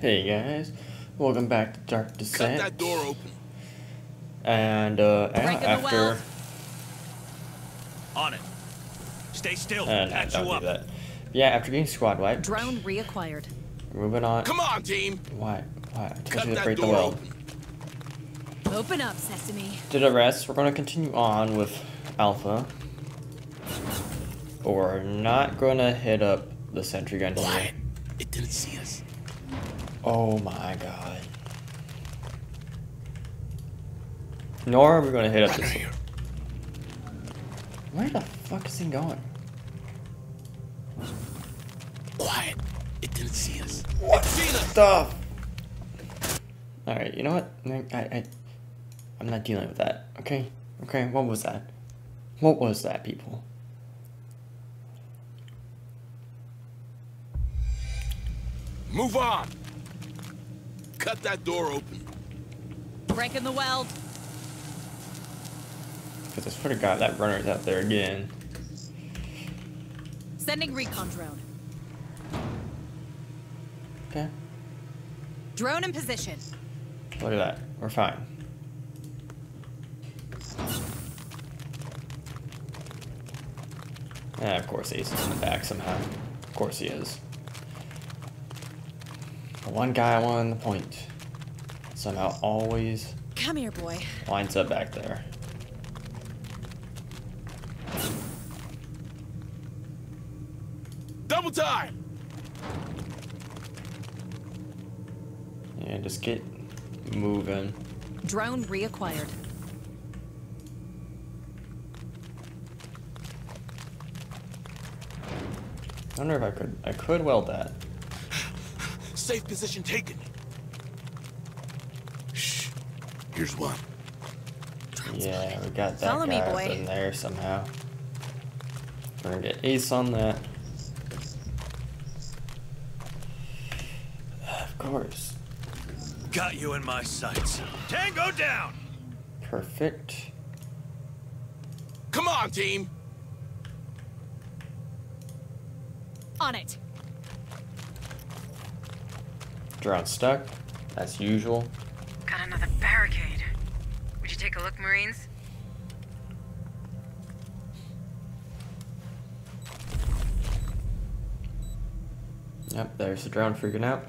Hey guys, welcome back to Dark Descent. Cut Descent. that door open. And uh, yeah, after. On it. Stay still. uh, no, don't you do up. that. Yeah, after getting squad wiped, Drone reacquired. moving on. Come on, team. Why? Why? I told Cut you to that break the door well. open. Open up, Sesame. Did a rest. We're gonna continue on with Alpha. But we're not gonna hit up the sentry gun here. Quiet. It didn't see us. Oh my god. Nor are we gonna hit up this. here. Where the fuck is he going? Quiet. It didn't see us. It's seen us. Stuff. All right, you know what? I, I, I'm not dealing with that. Okay, okay. What was that? What was that, people? Move on. Cut that door open. Breaking the weld. Because I swear to God, that runner's out there again. Sending recon drone. Okay. Drone in position. Look at that. We're fine. Yeah, of course Ace is in the back somehow. Of course he is. The one guy on the point somehow always Come here, boy. lines up back there. Double time. Yeah, just get moving. Drone reacquired. I wonder if I could I could weld that. Safe position taken. Shh. Here's one. Yeah, we got that Follow me, guy up boy. in there somehow. We're gonna get Ace on that. Of course. Got you in my sights. Tango down. Perfect. Come on, team. On it. Drone stuck, as usual. Got another barricade. Would you take a look, Marines? Yep, there's the drone freaking out.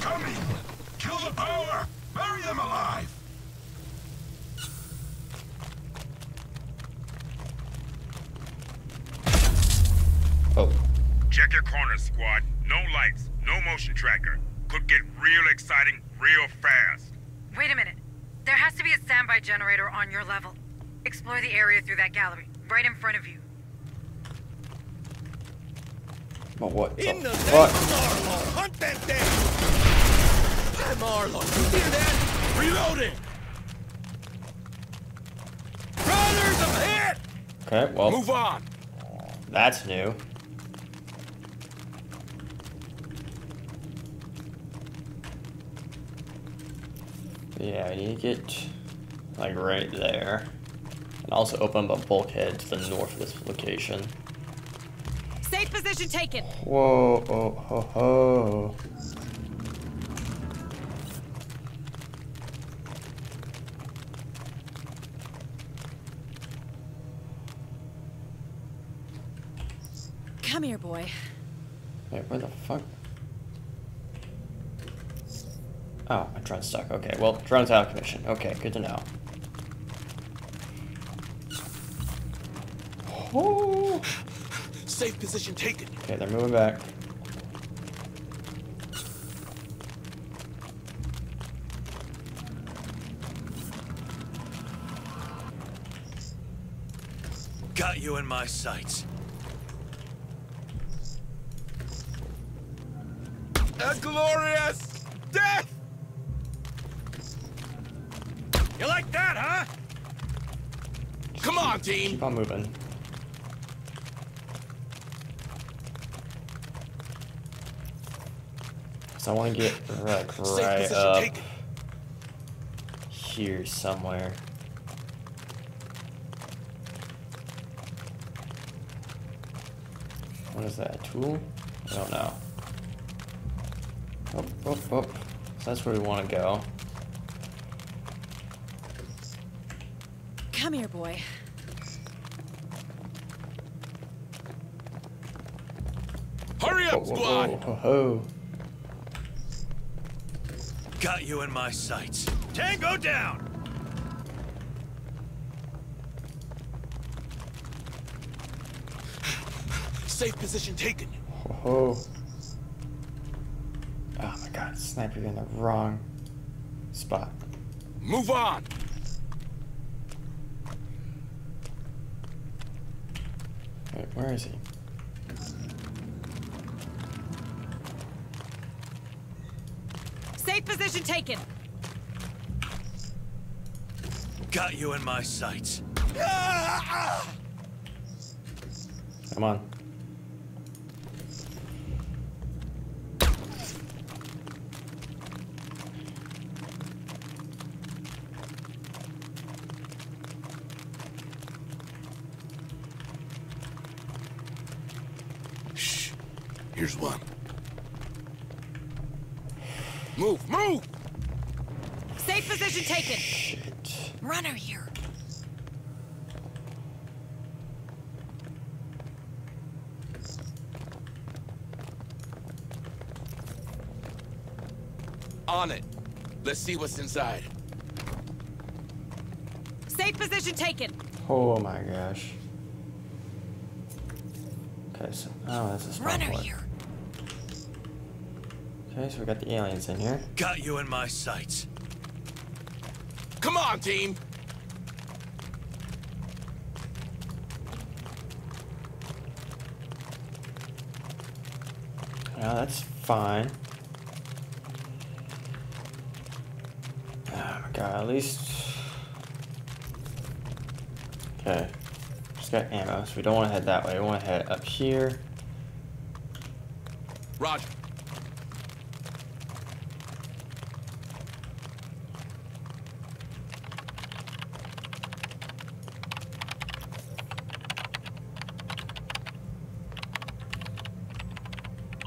Coming! Kill the power! Bury them alive! Oh, Check your corners, squad. No lights, no motion tracker. Could get real exciting real fast. Wait a minute. There has to be generator on your level. Explore the area through that gallery, right in front of you. but what the In the name fuck? of Marlowe, hunt that thing. Hi, Marlo. You hear that? Reloading. Brothers, I'm hit. Okay, well, Move on. that's new. Yeah, I need to get like right there. And also open up a bulkhead to the north of this location. Safe position taken. Whoa, oh, ho, ho. Come here, boy. Wait, where the fuck? Oh, my drone's stuck. Okay, well, drone's out of commission. Okay, good to know. Oh. Safe position taken. Okay, they're moving back. Got you in my sights. A glorious death. You like that, huh? Come on, team. Keep on moving. I want to get like right up taken. here somewhere. What is that? A tool? I don't know. Oh, oh, oh. So that's where we want to go. Come here, boy. Hurry Whoa, up, whoa, squad! whoa, ho, ho. Got you in my sights. Tango down! Safe position taken. Ho, ho. Oh my god, sniper in the wrong spot. Move on! Wait, where is he? Safe position taken. Got you in my sights. Come on. Shh. Here's one. Move, move! Safe position taken. Shit. Runner here. On it. Let's see what's inside. Safe position taken. Oh my gosh. Okay, so oh, that's a small Runner port. here. Okay, so we got the aliens in here. Got you in my sights. Come on, team! Yeah, that's fine. Oh my god, at least. Okay. Just got ammo, so we don't want to head that way. We want to head up here. Roger.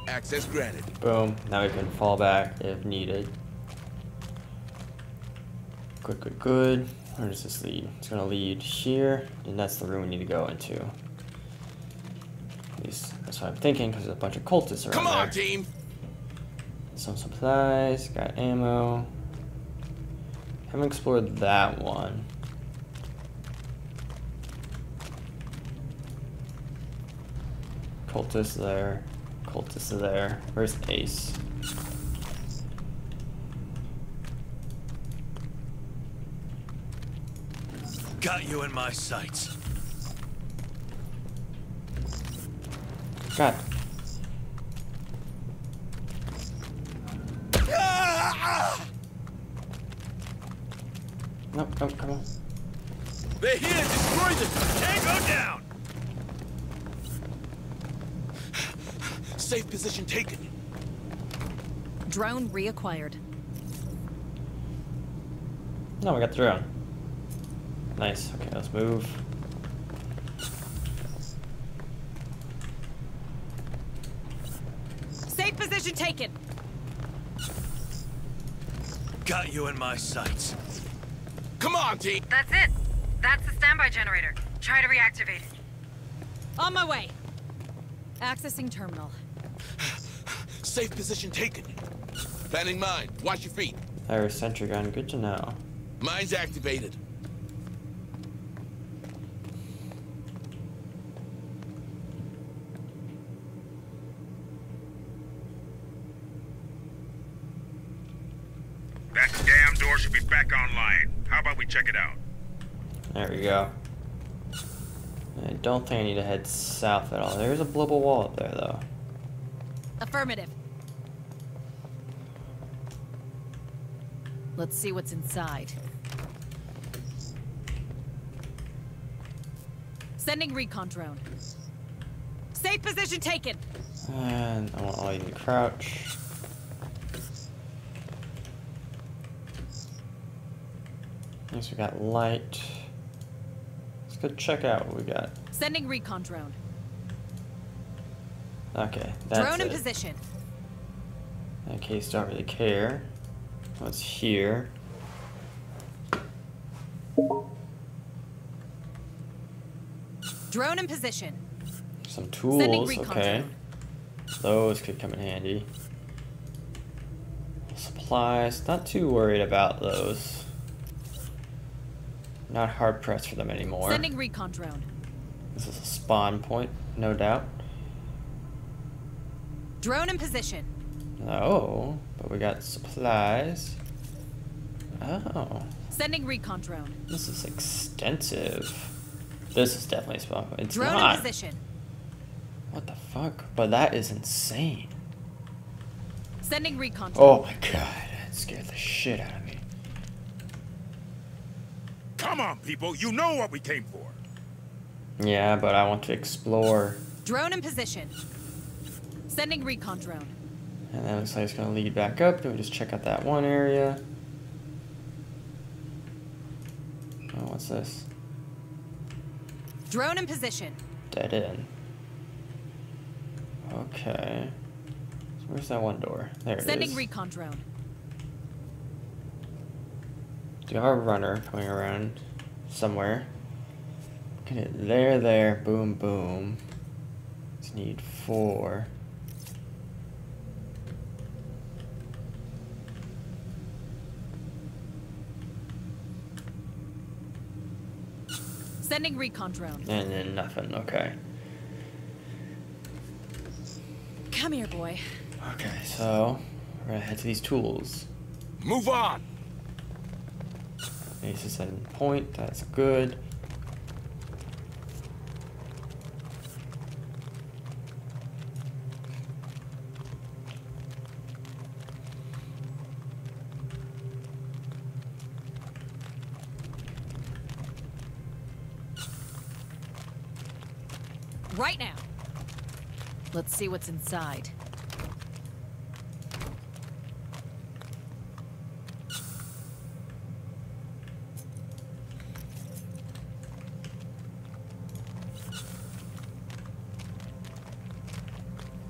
Access granted. Boom. Now we can fall back if needed. Good, good, good. Where does this lead? It's gonna lead here, and that's the room we need to go into. At least that's what I'm thinking, because there's a bunch of cultists around Come on, there. team! Some supplies, got ammo. Haven't explored that one. Cultist there. Cultist there. Where's Ace? Got you in my sights. God. Nope, nope, come on. They're here! Destroy them! Tango down! Safe position taken. Drone reacquired. No, we got the drone. Nice. Okay, let's move. Safe position taken. Got you in my sights. Come on, team! That's it. That's the standby generator. Try to reactivate it. On my way. Accessing terminal. Safe position taken. Planning mine. Watch your feet. There's sentry gun. Good to know. Mine's activated. That damn door should be back online. How about we check it out? There we go. I don't think I need to head south at all. There's a blubble wall up there, though. Affirmative. Let's see what's inside. Sending recon drone. Safe position taken. And I want all you to crouch. Next we got light. Let's go check out what we got. Sending recon drone. Okay, that's Drone in it. position. In case, don't really care. What's here? Drone in position. Some Sending tools, recon okay. Those could come in handy. Supplies, not too worried about those. Not hard pressed for them anymore. Sending recon drone. This is a spawn point, no doubt. Drone in position. Oh, but we got supplies. Oh, Sending recon drone. this is extensive. This is definitely a spawn point. It's Drone not. in position. What the fuck? But that is insane. Sending recon oh drone. Oh my god, that scared the shit out of me. Come on, people. You know what we came for. Yeah, but I want to explore. Drone in position. Sending recon drone. And that looks like it's gonna lead back up. Then we just check out that one area. Oh, what's this? Drone in position. Dead end. Okay. So where's that one door? There it is. Sending recon drone. Do you have a runner coming around somewhere? Get it there, there, boom, boom. Just need four. Sending recon drone. And then nothing, okay. Come here, boy. Okay, so we're gonna head to these tools. Move on. Ace is in point, that's good. Right now. Let's see what's inside.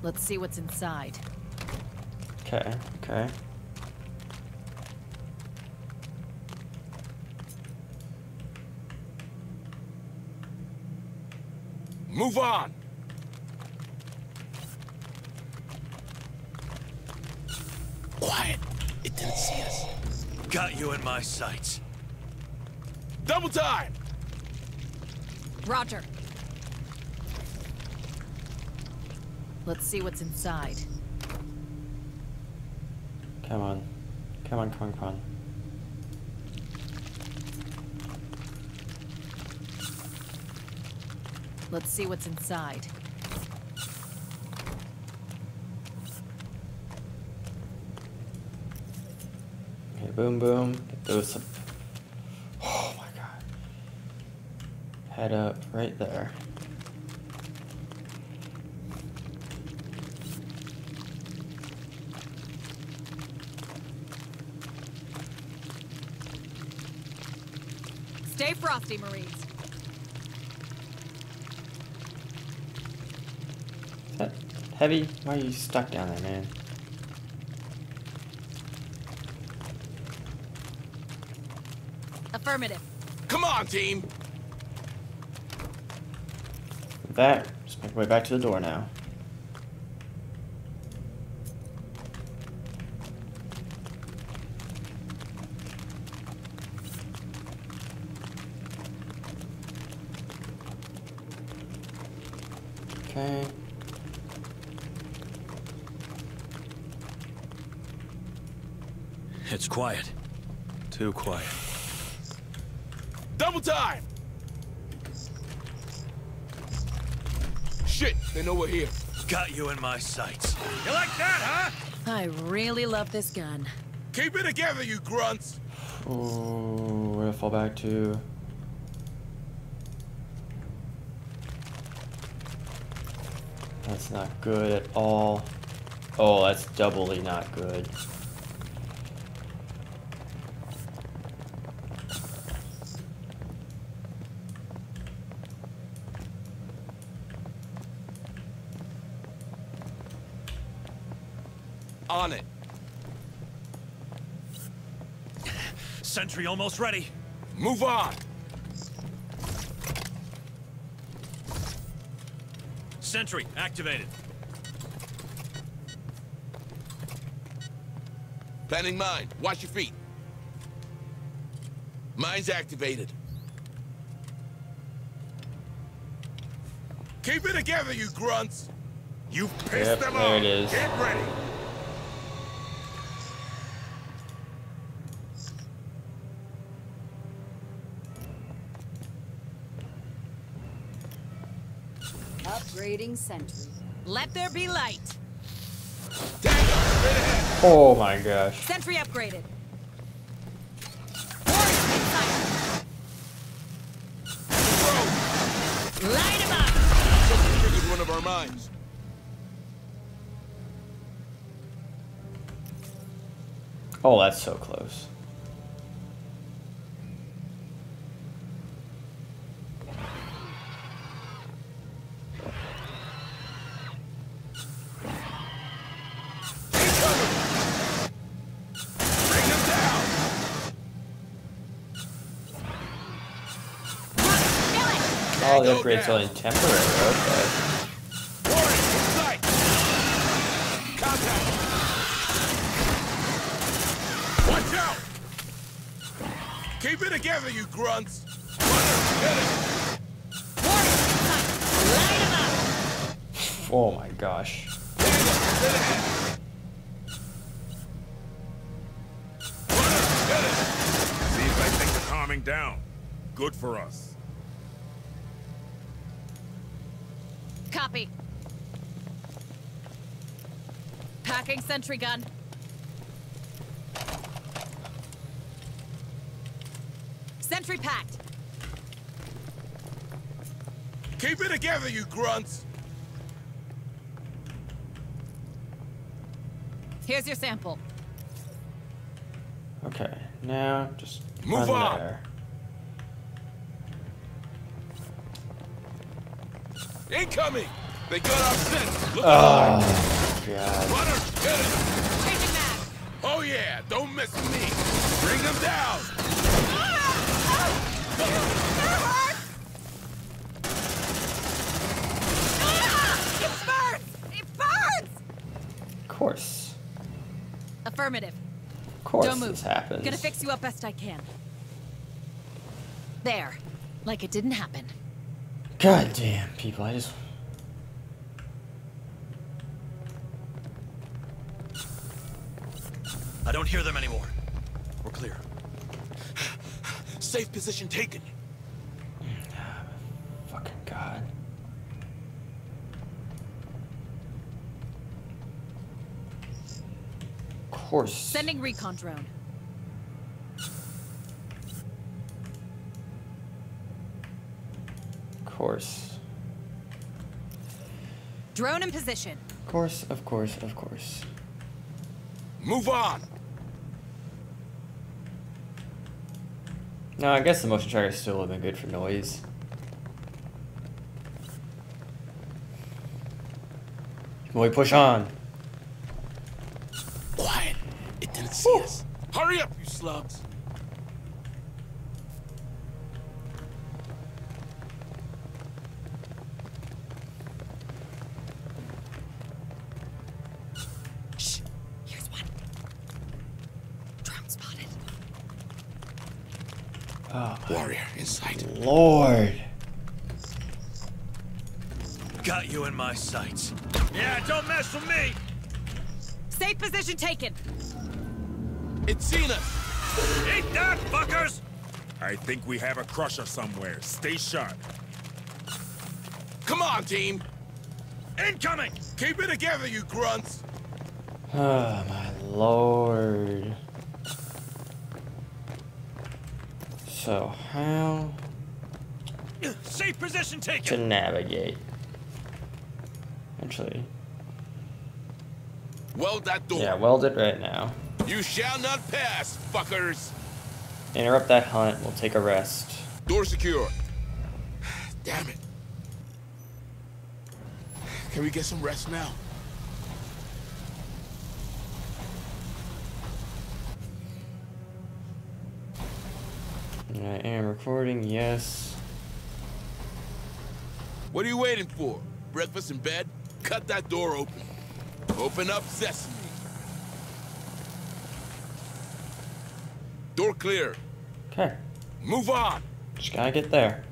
Let's see what's inside. Okay, okay. Move on. Quiet. It didn't see us. Got you in my sights. Double time. Roger. Let's see what's inside. Come on. Come on, come on, come on. Let's see what's inside. Okay, boom, boom. Get those up. Oh my god. Head up right there. Stay frosty, Marines. Is uh, that heavy? Why are you stuck down there, man? Affirmative. Come on, team. With that, just make my way back to the door now. Okay. It's quiet. Too quiet. Double time. Shit, they know we're here. Got you in my sights. You like that, huh? I really love this gun. Keep it together, you grunts. Ooh, where to fall back to? That's not good at all. Oh, that's doubly not good. On it. Sentry almost ready. Move on. Sentry activated. Planning mine. Watch your feet. Mine's activated. Keep it together, you grunts. You've pissed Yep, them there off. it is. Get ready. Upgrading sentry. Let there be light. Tango, straight ahead. Oh my gosh. Sentry upgraded. Warrior Light him up. just triggered one of our mines. Oh, that's so close. Bring them down. Kill it. Oh, the Tango Oh, upgrade's down. only temporary. Okay. Warrior, in sight. Contact. Watch out. Keep it together, you grunts. Runner, hit it. Warrior inside. Light him up. Oh my gosh. Tango, straight ahead. Runner, hit it. Seems like things are calming down. Good for us. Copy. Packing sentry gun. Sentry packed. Keep it together, you grunts. Here's your sample. Okay, now just Move run on. there. Incoming. They got our scent. Look Oh god. Runner, hit it. Changing mag. Oh yeah, don't mess with me. Bring them down. It burns! It burns! Of course. Affirmative. Of course Don't move. this happens. Gonna fix you up best I can. There. Like it didn't happen. God damn, people, I just Safe position taken. fucking god. Of course. Sending recon drone. Of course. Drone in position. Of course, of course, of course. Move on. No, I guess the motion tracker still would have been good for noise. We push on? Quiet. It didn't see us. Hurry up, you slugs. Position taken. It's seen us. Eat that, fuckers! I think we have a crusher somewhere. Stay sharp. Come on, team. Incoming! Keep it together, you grunts. Oh my lord. So how Safe position taken! to navigate? Actually, Weld that door. Yeah, weld it right now. You shall not pass, fuckers. Interrupt that hunt. We'll take a rest. Door secure. Damn it. Can we get some rest now? I am recording, yes. What are you waiting for? Breakfast in bed? Cut that door open. Open up sesame. Door clear. Okay, Move on. just gotta get there.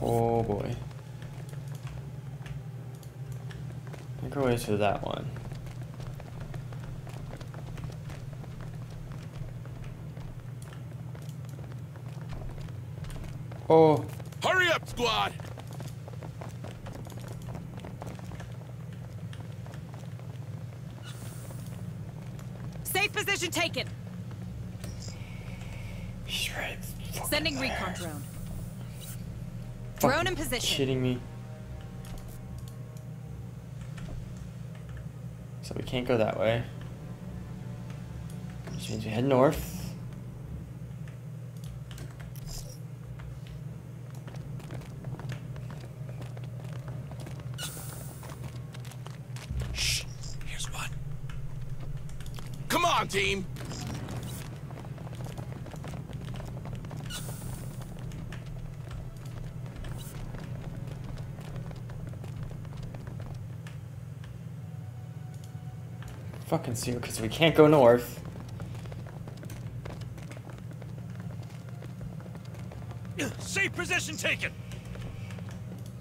Oh boy. I think we're ways that one. Oh, Hurry up, squad. Safe position taken. he's right. Sending there. recon drone. Fucking Drone in position. Shitting me. So we can't go that way. Which means we head north. Shh. Here's one. Come on, team. Fucking see because we can't go north. Safe position taken.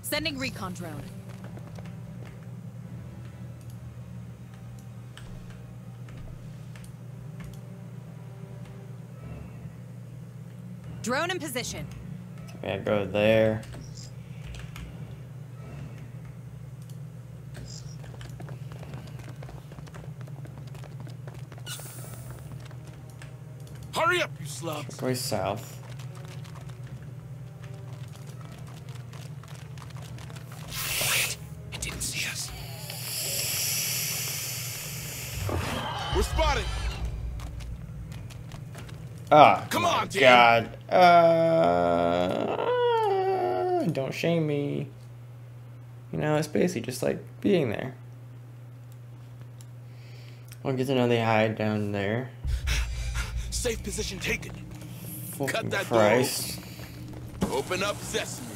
Sending recon drone. Drone in position. We gotta go there. Hurry up, you slubs. Go south. Wait, It didn't see us. We're spotted. Ah, Come my on, team. God. Uh, don't shame me. You know, it's basically just like being there. We'll get to know they hide down there. Safe position taken. Fucking that door Open up sesame.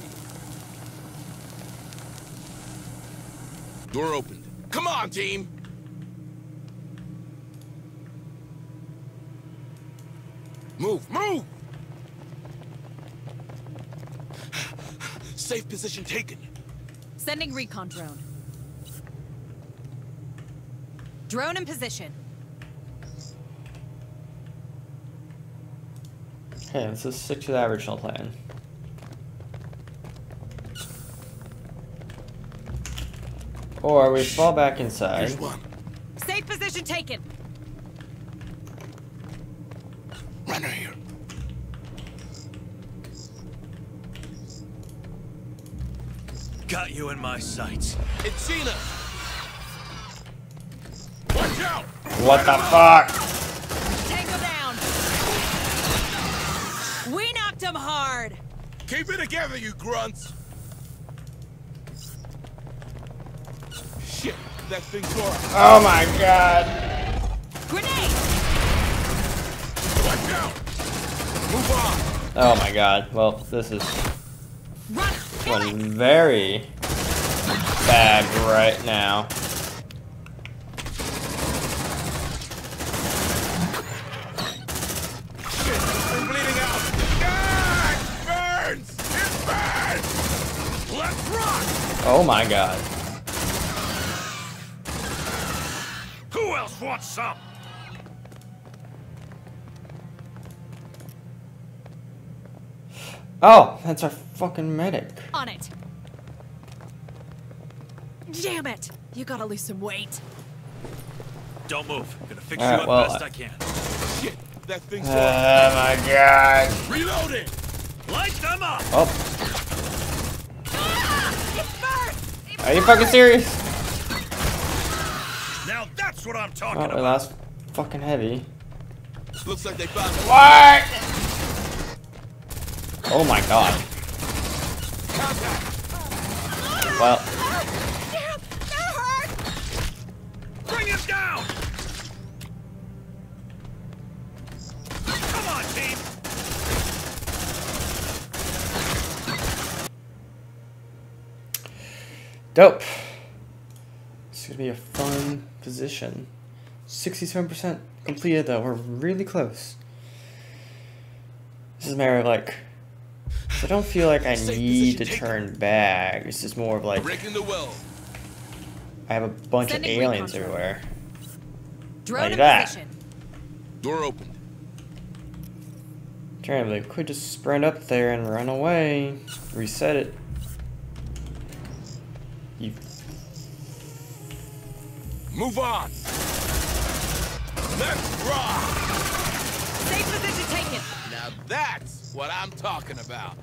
Door opened. Come on, team. Move, move! Safe position taken. Sending recon drone. Drone in position. Okay, let's just stick to the original plan. Or we fall back inside. Here's one. Safe position taken. Runner here. Got you in my sights. It's Cena. Watch out! What the fuck? Tango down. We knocked him hard. Keep it together, you grunts! Shit, that thing's tore. Oh my god. Grenade. Watch out! Move on! Oh my god. Well, this is Run. Kill going it. very bad right now. Shit, I'm bleeding out! God! Burns! It burns! Let's rock! Oh my god. Who else wants some? Oh, that's our fucking medic. On it. Damn it. You gotta lose some weight. Don't move. Gonna fix Alright, you up well, best uh, I can. Shit, that thing's Oh up. my god. Reloading! Light them up! Oh, Ah! It burns. are you fucking serious? Now that's what I'm talking Oh, we about. lost fucking heavy. Looks like they found it. What? Oh my god. Dope. It's gonna be a fun position. 67% completed though. We're really close. This is a matter of like. I don't feel like I need to turn back. It's just more of like Breaking the well. I have a bunch of aliens everywhere. Like that. position. Door opened. Terribly. Could just sprint up there and run away. Reset it. You Move on. Let's rock. Safe position taken. Now that's what I'm talking about.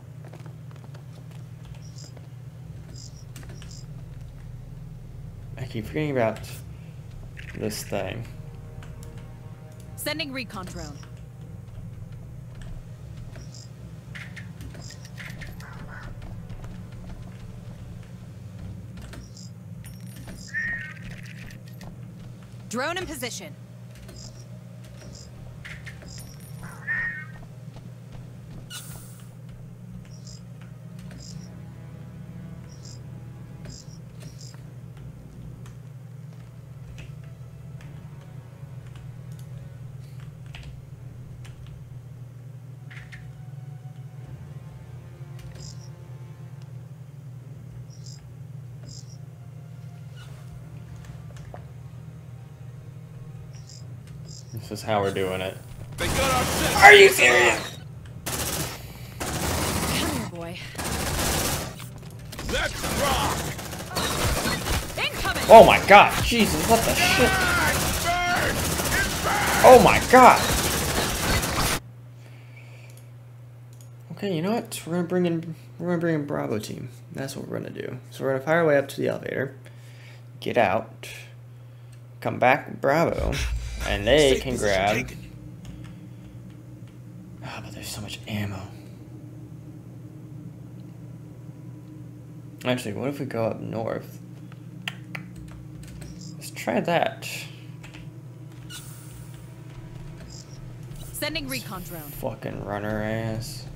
I keep forgetting about this thing. Sending recon drone. Drone in position. Is how we're doing it. They got our set. Are you serious? Come here, boy. Let's rock. Incoming! Oh my god, Jesus, what the shit? Burn. Burn. Oh my god! Okay, you know what? We're gonna bring in we're gonna bring in Bravo team. That's what we're gonna do. So we're gonna fire our way up to the elevator, get out, come back Bravo, and they Safe can grab taken. Ah, but there's so much ammo. Actually, what if we go up north? Let's try that. Sending recon drone. Fucking runner ass.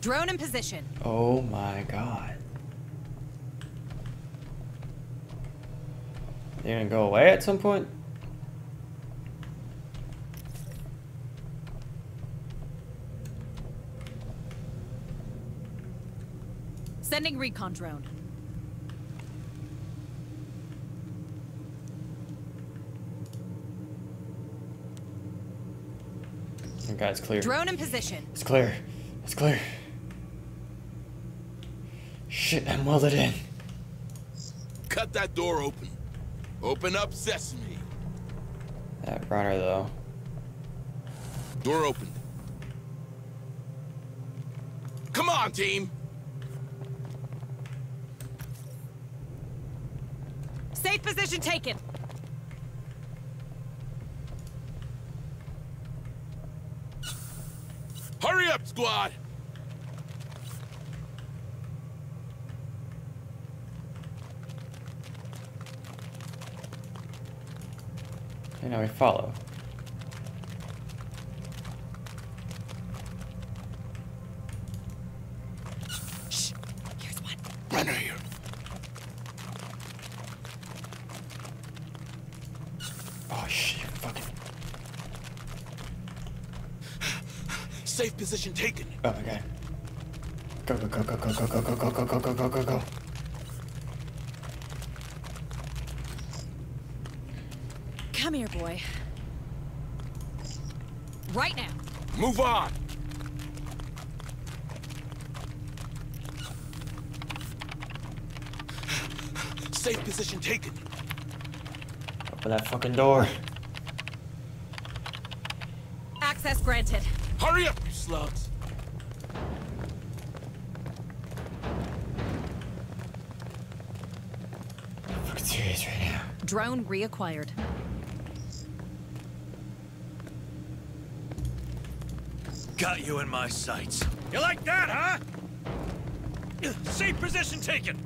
Drone in position. Oh my god. They're gonna go away at some point? Sending recon drone. Okay, it's clear. Drone in position. It's clear. It's clear. Shit, I'm welded in. Cut that door open. Open up sesame. That runner though. Door opened. Come on, team. Safe position taken. Hurry up, squad. And now we follow. Shh. Here's one. Runner here. Oh shit, fucking. Safe position taken. Oh my god. Go, go, go, go, go, go, go, go, go, go, go, go, go, go, go. Come here, boy. Right now. Move on. Safe position taken. Open that fucking door. Access granted. Hurry up, you slugs. fucking serious right now. Drone reacquired. Got you in my sights. You like that, huh? Safe position taken.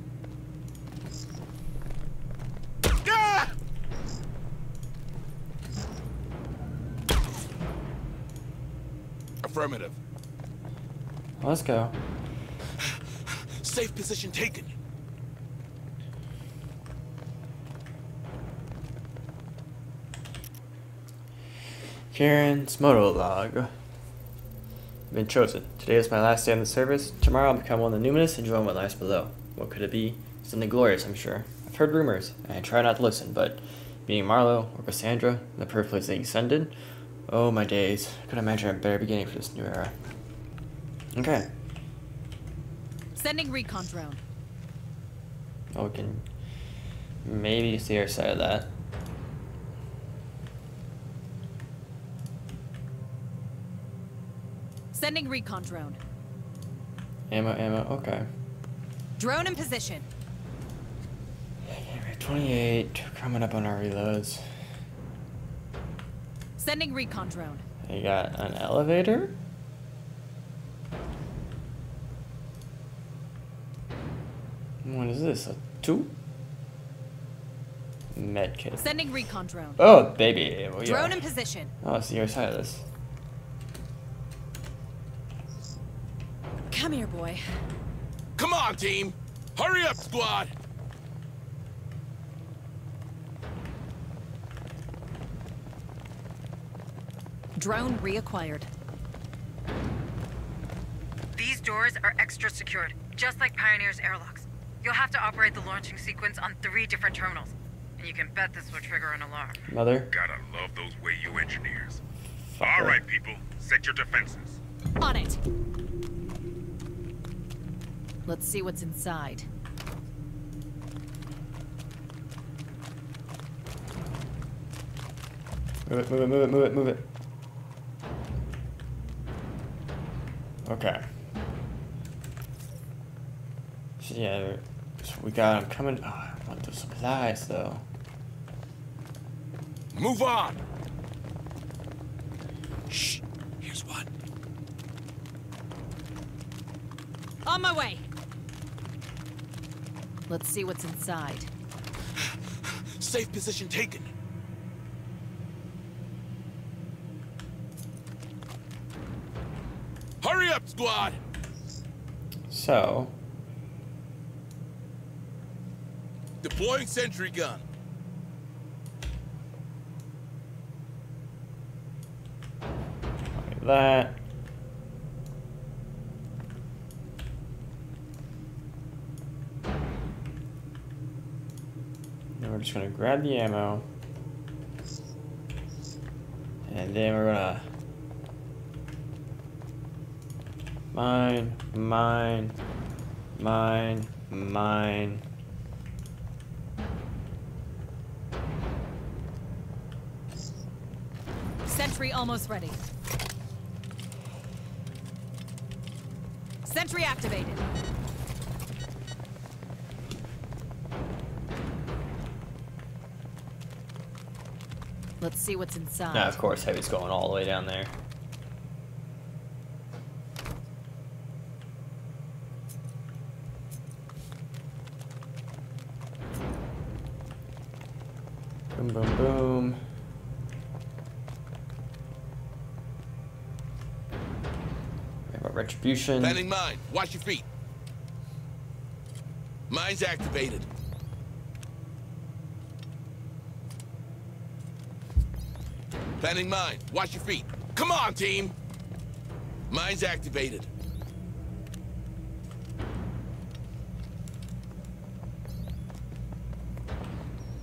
Ah! Affirmative. Let's go. Safe position taken. Karen's moto log. Been chosen. Today is my last day on the service. Tomorrow I'll become one of the numinous and join what lies below. What could it be? Something glorious, I'm sure. I've heard rumors, and I try not to listen, but being Marlowe or Cassandra, the perfect place they ascended, oh my days. I could imagine a better beginning for this new era. Okay. Sending recon drone. Oh, we can maybe see our side of that. Sending recon drone. Ammo, ammo, okay. Drone in position. 28, coming up on our reloads. Sending recon drone. You got an elevator? What is this? A two? Medkit. Sending recon drone. Oh, baby. Well, yeah. Drone in position. Oh, I see your side of this. Come here, boy. Come on, team. Hurry up, squad. Drone reacquired. These doors are extra secured, just like Pioneer's airlocks. You'll have to operate the launching sequence on three different terminals. And you can bet this will trigger an alarm. Mother? Gotta love those way you engineers. Fuck All her. right, people, set your defenses. On it. Let's see what's inside. Move it, move it, move it, move it, move it. Okay. So, yeah, so we got him coming. Oh, I want the supplies though. Move on. Shh. Here's one. On my way. Let's see what's inside. Safe position taken. Hurry up, squad. So, Deploying sentry gun. like that. We're just gonna grab the ammo. And then we're gonna mine, mine, mine, mine. Sentry almost ready. Sentry activated. See what's inside. Now, of course, Heavy's going all the way down there. Boom, boom, boom. We have a retribution. Planning mine. Watch your feet. Mine's activated. Planning mine. Watch your feet. Come on, team. Mine's activated.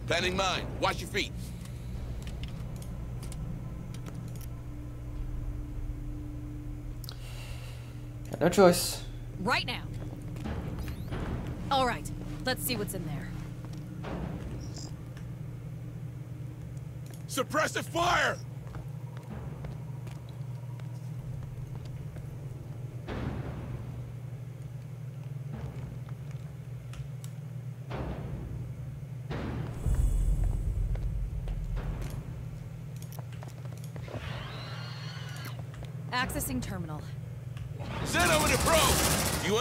Planning mine. Watch your feet. Got no choice. Right now. All right. Let's see what's in there. Suppressive fire!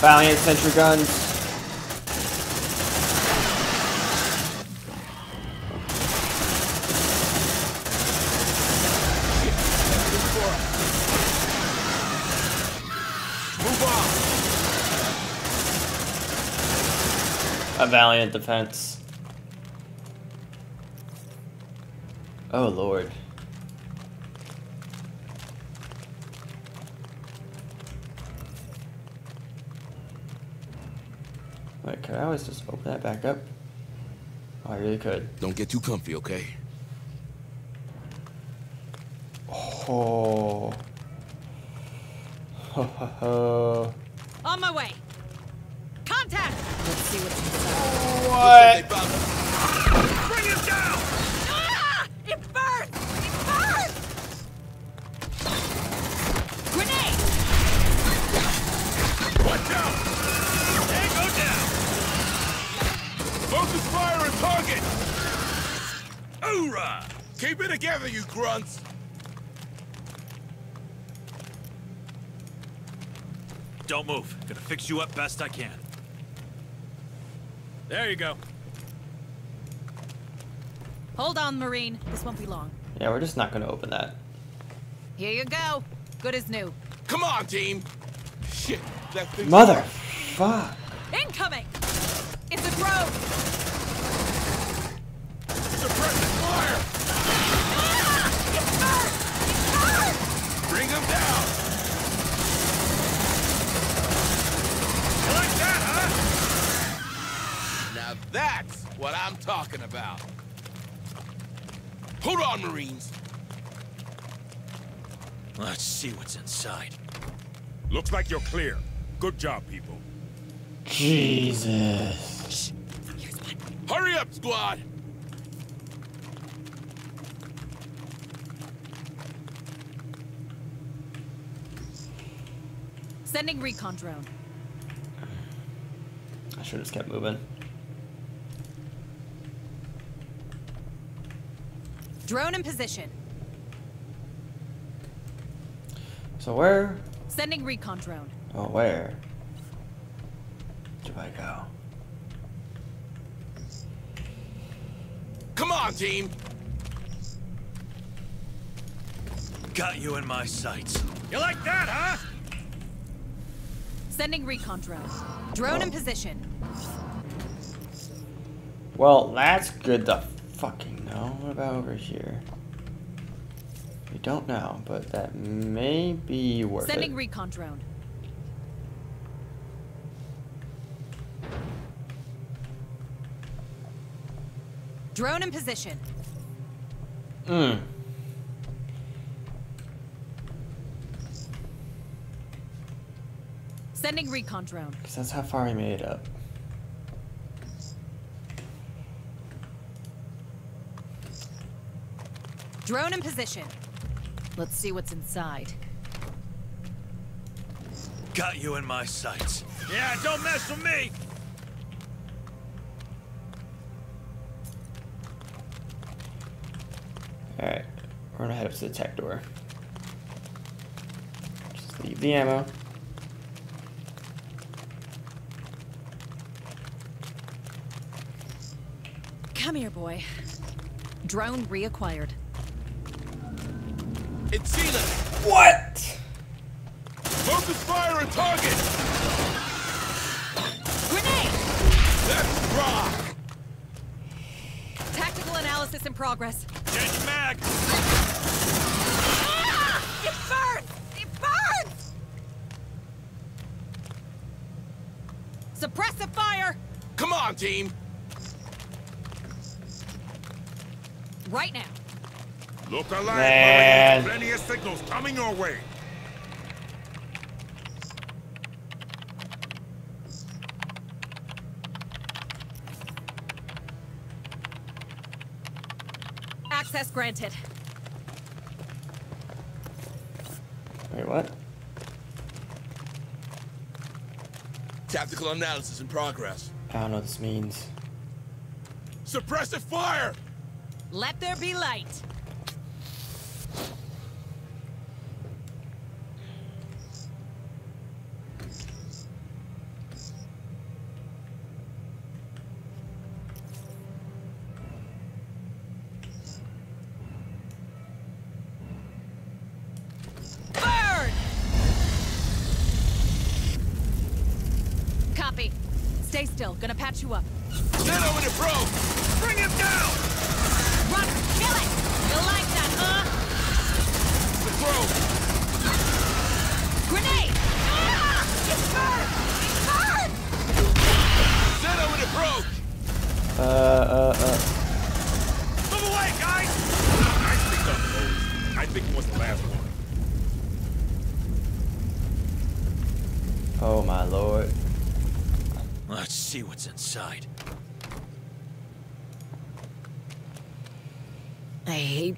Valiant sentry guns. Move on. A valiant defense. Oh lord. I always just open that back up? Oh, I really could. Don't get too comfy, okay? Oh. Ho ho ho. On my way. Contact! Let's see what's inside. What? Focus fire and target! Hoorah! Keep it together, you grunts! Don't move. Gonna fix you up best I can. There you go. Hold on, Marine. This won't be long. Yeah, we're just not gonna open that. Here you go. Good as new. Come on, team! Shit, that thing. Mother fuck. Incoming! It's a drone! Suppressing fire! Ah! It burns! It burns! Bring him down! You like that, huh? Now that's what I'm talking about. Hold on, Marines. Let's see what's inside. Looks like you're clear. Good job, people. Jesus. Hurry up, squad! Sending recon drone. I should have just kept moving. Drone in position. So where? Sending recon drone. Oh, where? Do I go? Come on, team! Got you in my sights. You like that, huh? Sending recon drone. Drone in position. Well, that's good to fucking know. What about over here? We don't know, but that may be worth Sending it. recon drone. Drone in position. Mm. Sending recon drone. Because that's how far we made it up. Drone in position. Let's see what's inside. Got you in my sights. Yeah, don't mess with me! Alright, we're gonna head up to the tech door. Just leave the ammo. Come here, boy. Drone reacquired. It's Sealand! What? Focus fire and target! Grenade! That's rock! Tactical analysis in progress. Change mag! Ah! It burns! It burns! Suppressive fire! Come on, team! Right now. Look alive, Man. Marines. Plenty of signals coming your way. Access granted. Wait, what? Tactical analysis in progress. I don't know what this means. Suppressive fire! Let there be light. Stay still. Gonna patch you up.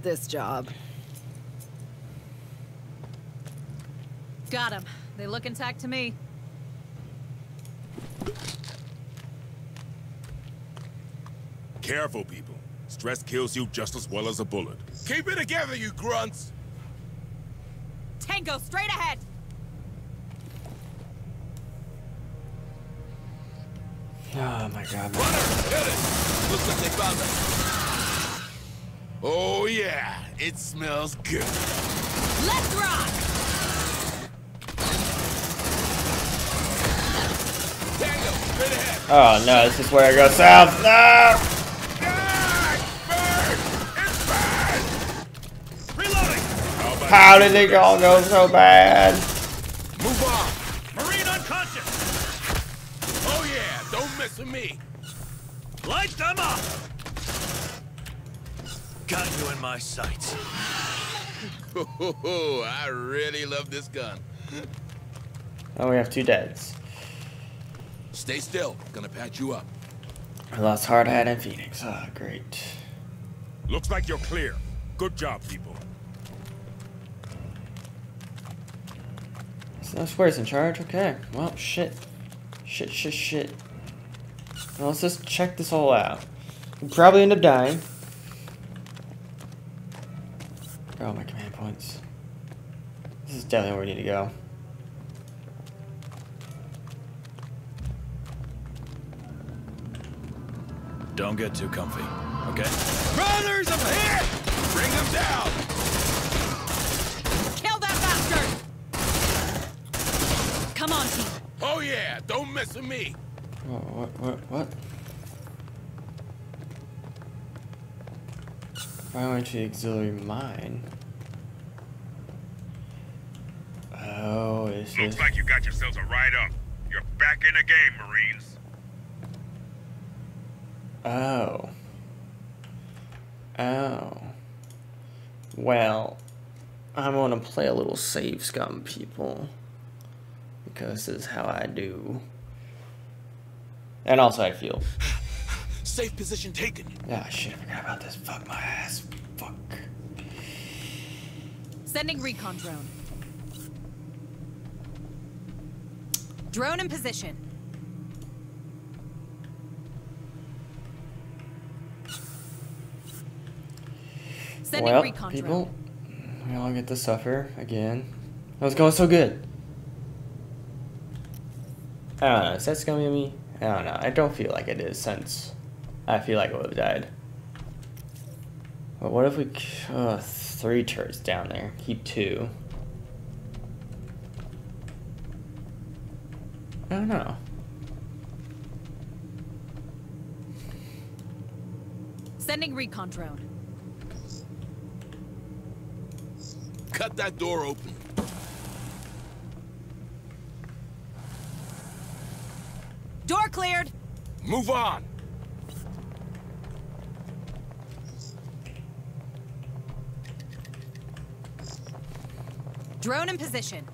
I this job. Got him. They look intact to me. Careful, people. Stress kills you just as well as a bullet. Keep it together, you grunts! Tango, straight ahead! Oh my god. man. Runner, hit it! Looks like they found us. Oh yeah, it smells good. Let's rock! Tango, straight ahead. Oh no, this is where I go south. No! It's burned! It's! Reloading! How How did it all go so bad? Move on! Marine unconscious! Oh yeah, don't mess with me! Light them up! Got you in my sights. Oh, I really love this gun. Oh, we have two deads. Stay still, gonna patch you up. I lost Hard Hat and Phoenix. Oh, great. Looks like you're clear. Good job, people. So no squares in charge? Okay. Well, shit. Shit, shit, shit. Well, let's just check this all out. We'll probably end up dying. Where are all my command points? This is definitely where we need to go. Don't get too comfy, okay? Brothers, I'm here! Bring them down! Kill that bastard! Come on, team. Oh yeah, don't mess with me! Oh, what, what, what? Why went to the auxiliary mine? Oh, is Looks this... like you got yourselves a ride up. You're back in the game, Marines. Oh. Oh. Well, I'm gonna play a little save scum, people. Because this is how I do. And also, I feel. Safe position taken. Ah, shit, I forgot about this. Fuck my ass. Fuck. Sending recon drone. Drone in position. Sending well, recon people, drone. we all get to suffer again. That was going so good. I don't know. Is that scummy of me? I don't know. I don't feel like it is since I feel like I would have died. But what if we uh, three turrets down there? Keep two. I don't know. Sending recon drone. Cut that door open. Door cleared. Move on! Drone in position.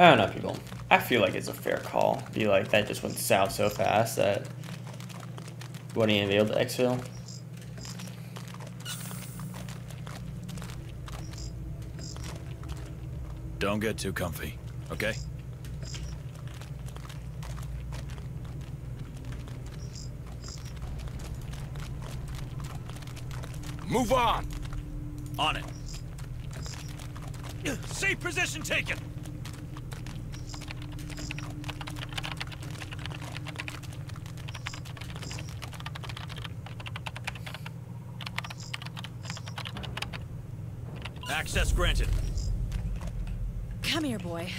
I don't know, people. I feel like it's a fair call. Be like, that just went south so fast that wouldn't even be able to exfil. Don't get too comfy, okay? Move on! On it. Safe position taken! Granted. Come here, boy.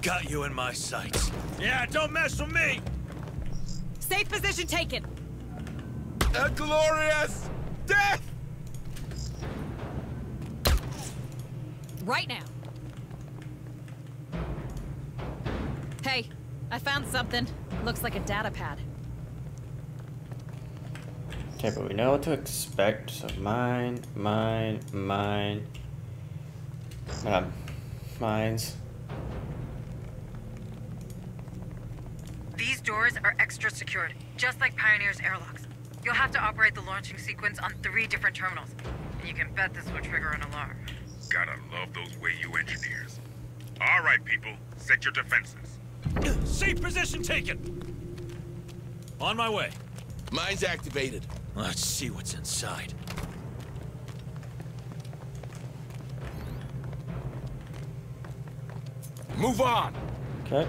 Got you in my sights. Yeah, don't mess with me! Safe position taken. A glorious death! Something. Looks like a data pad. Okay, but we know what to expect. So mine, mine, mine. Um, mines. These doors are extra secured, just like Pioneer's airlocks. You'll have to operate the launching sequence on three different terminals. And you can bet this will trigger an alarm. Gotta love those way you engineers. All right, people, set your defenses. Safe position taken. On my way. Mine's activated. Let's see what's inside. Move on! Okay.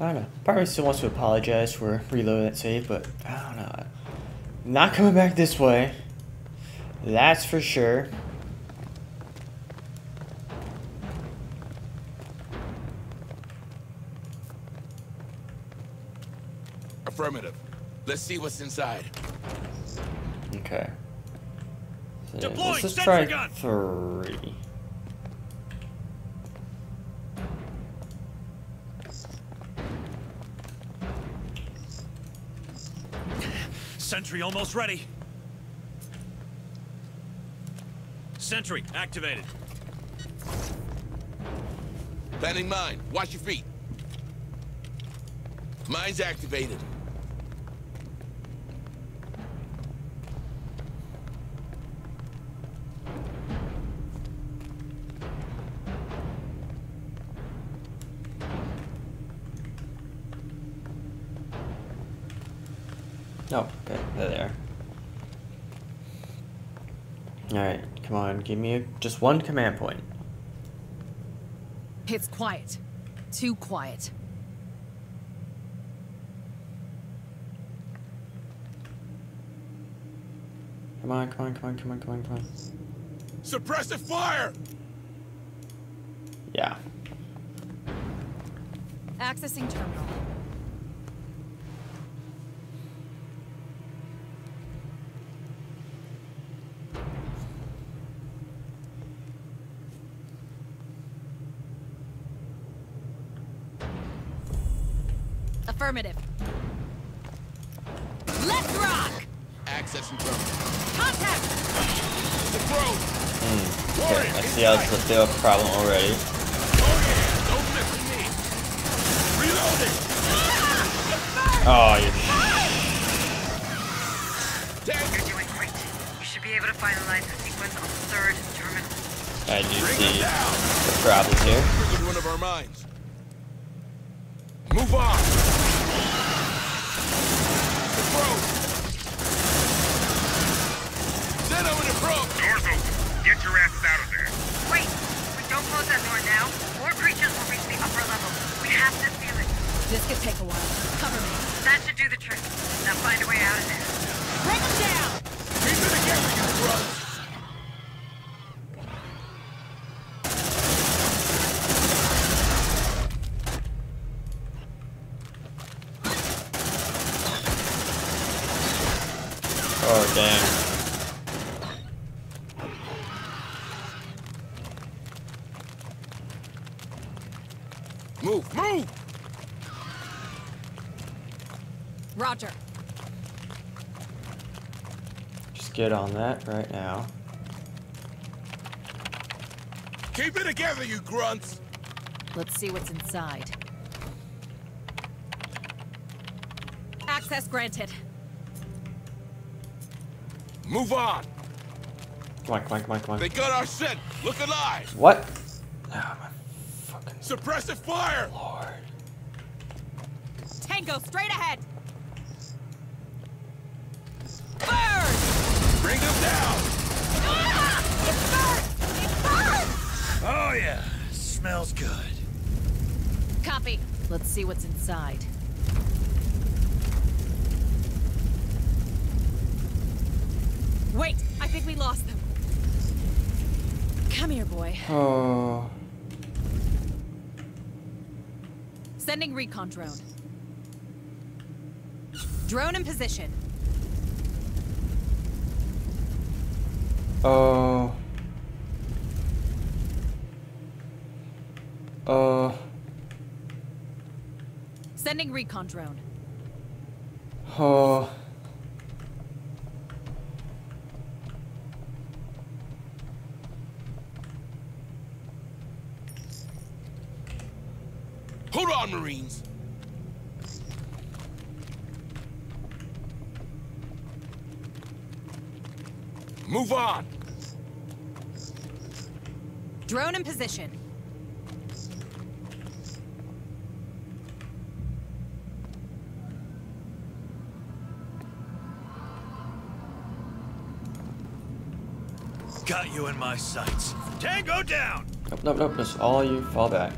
I don't know. Probably still wants to apologize for reloading that save, but I don't know. Not coming back this way. That's for sure. Let's see what's inside. Okay. So, Deploying let's just sentry try gun. three. Sentry almost ready. Sentry activated. Planning mine. Watch your feet. Mine's activated. Come on, give me a, just one command point. It's quiet. Too quiet. Come on, come on, come on, come on, come on, come on. Suppressive fire! Yeah. Accessing terminal. Affirmative. Let's rock! Accessing terminal. Contact! The throat! Hmm, okay, I see how it's a bit a problem already. Oh yeah! Don't mess with me! Reloading! Oh, you Tank! You're doing great. You should be able to finalize the sequence on the third terminal. I do see the problem here. Triggered one of our mines. Move on! The throat! Xeno in the throat! Doors open. Get your asses out of there. Wait! If we don't close that door now, more creatures will reach the upper level. We have to seal it. This could take a while. Cover me. That should do the trick. Now find a way out of there. Bring them down! Keep it together, you grunts! Oh, dang. Move, move! Roger. Just get on that right now. Keep it together, you grunts! Let's see what's inside. Access granted. Move on! Come on, come on, come on, come on. They got our scent. Look alive. What? Oh my fucking Suppressive fire. lord. Tango, straight ahead! Burn! Bring them down. Ah! It burns! It burns! Oh yeah, smells good. Copy. Let's see what's inside. Wait, I think we lost them. Come here, boy. Oh. Sending recon drone. Drone in position. Oh. Uh. Sending recon drone. Oh. Hold on, Marines. Move on. Drone in position. Got you in my sights. Tango down! Nope, nope, nope. Just all you fall back.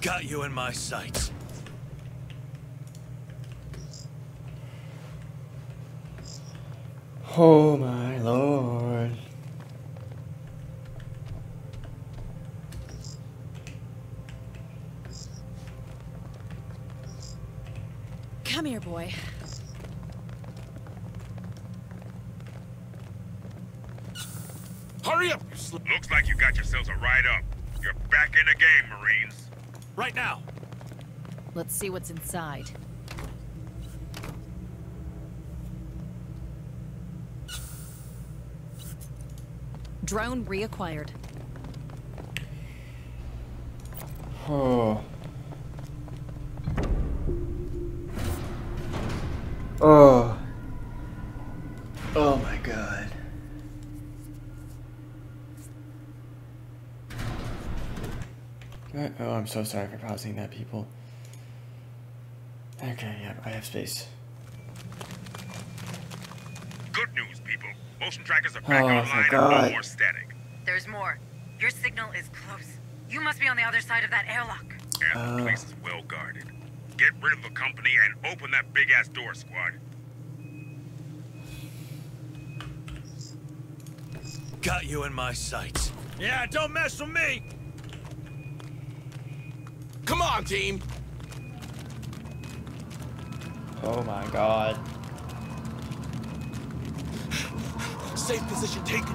Got you in my sights. Oh my lord. Come here, boy. Hurry up, you sl- Looks like you got yourselves a ride up. You're back in the game, Marines. Right now. Let's see what's inside. Drone reacquired. Oh. Oh. Oh my god. Oh, I'm so sorry for pausing that, people. Okay, yep, I have space. Good news, people. Motion trackers are Oh, back thank online and God. no more static. There's more. Your signal is close. You must be on the other side of that airlock. And the Uh. place is well guarded. Get rid of the company and open that big ass door, squad. Got you in my sights. Yeah, don't mess with me! Come on, team. Oh my god. Safe position taken.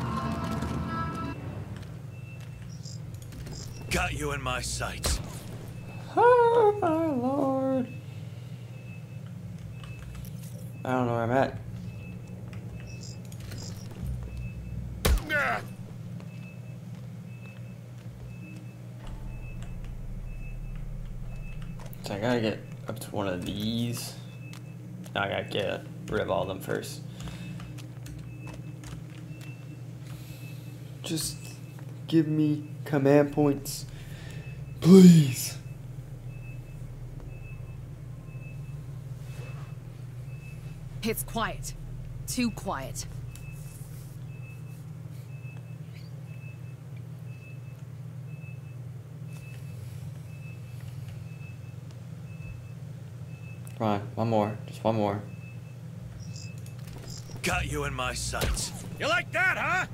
Got you in my sights. Oh my lord. I don't know where I'm at. So I gotta get up to one of these. No, I gotta get rid of all of them first. Just give me command points. Please. It's quiet. Too quiet. Come on, one more. Just one more. Got you in my sights. You like that, huh?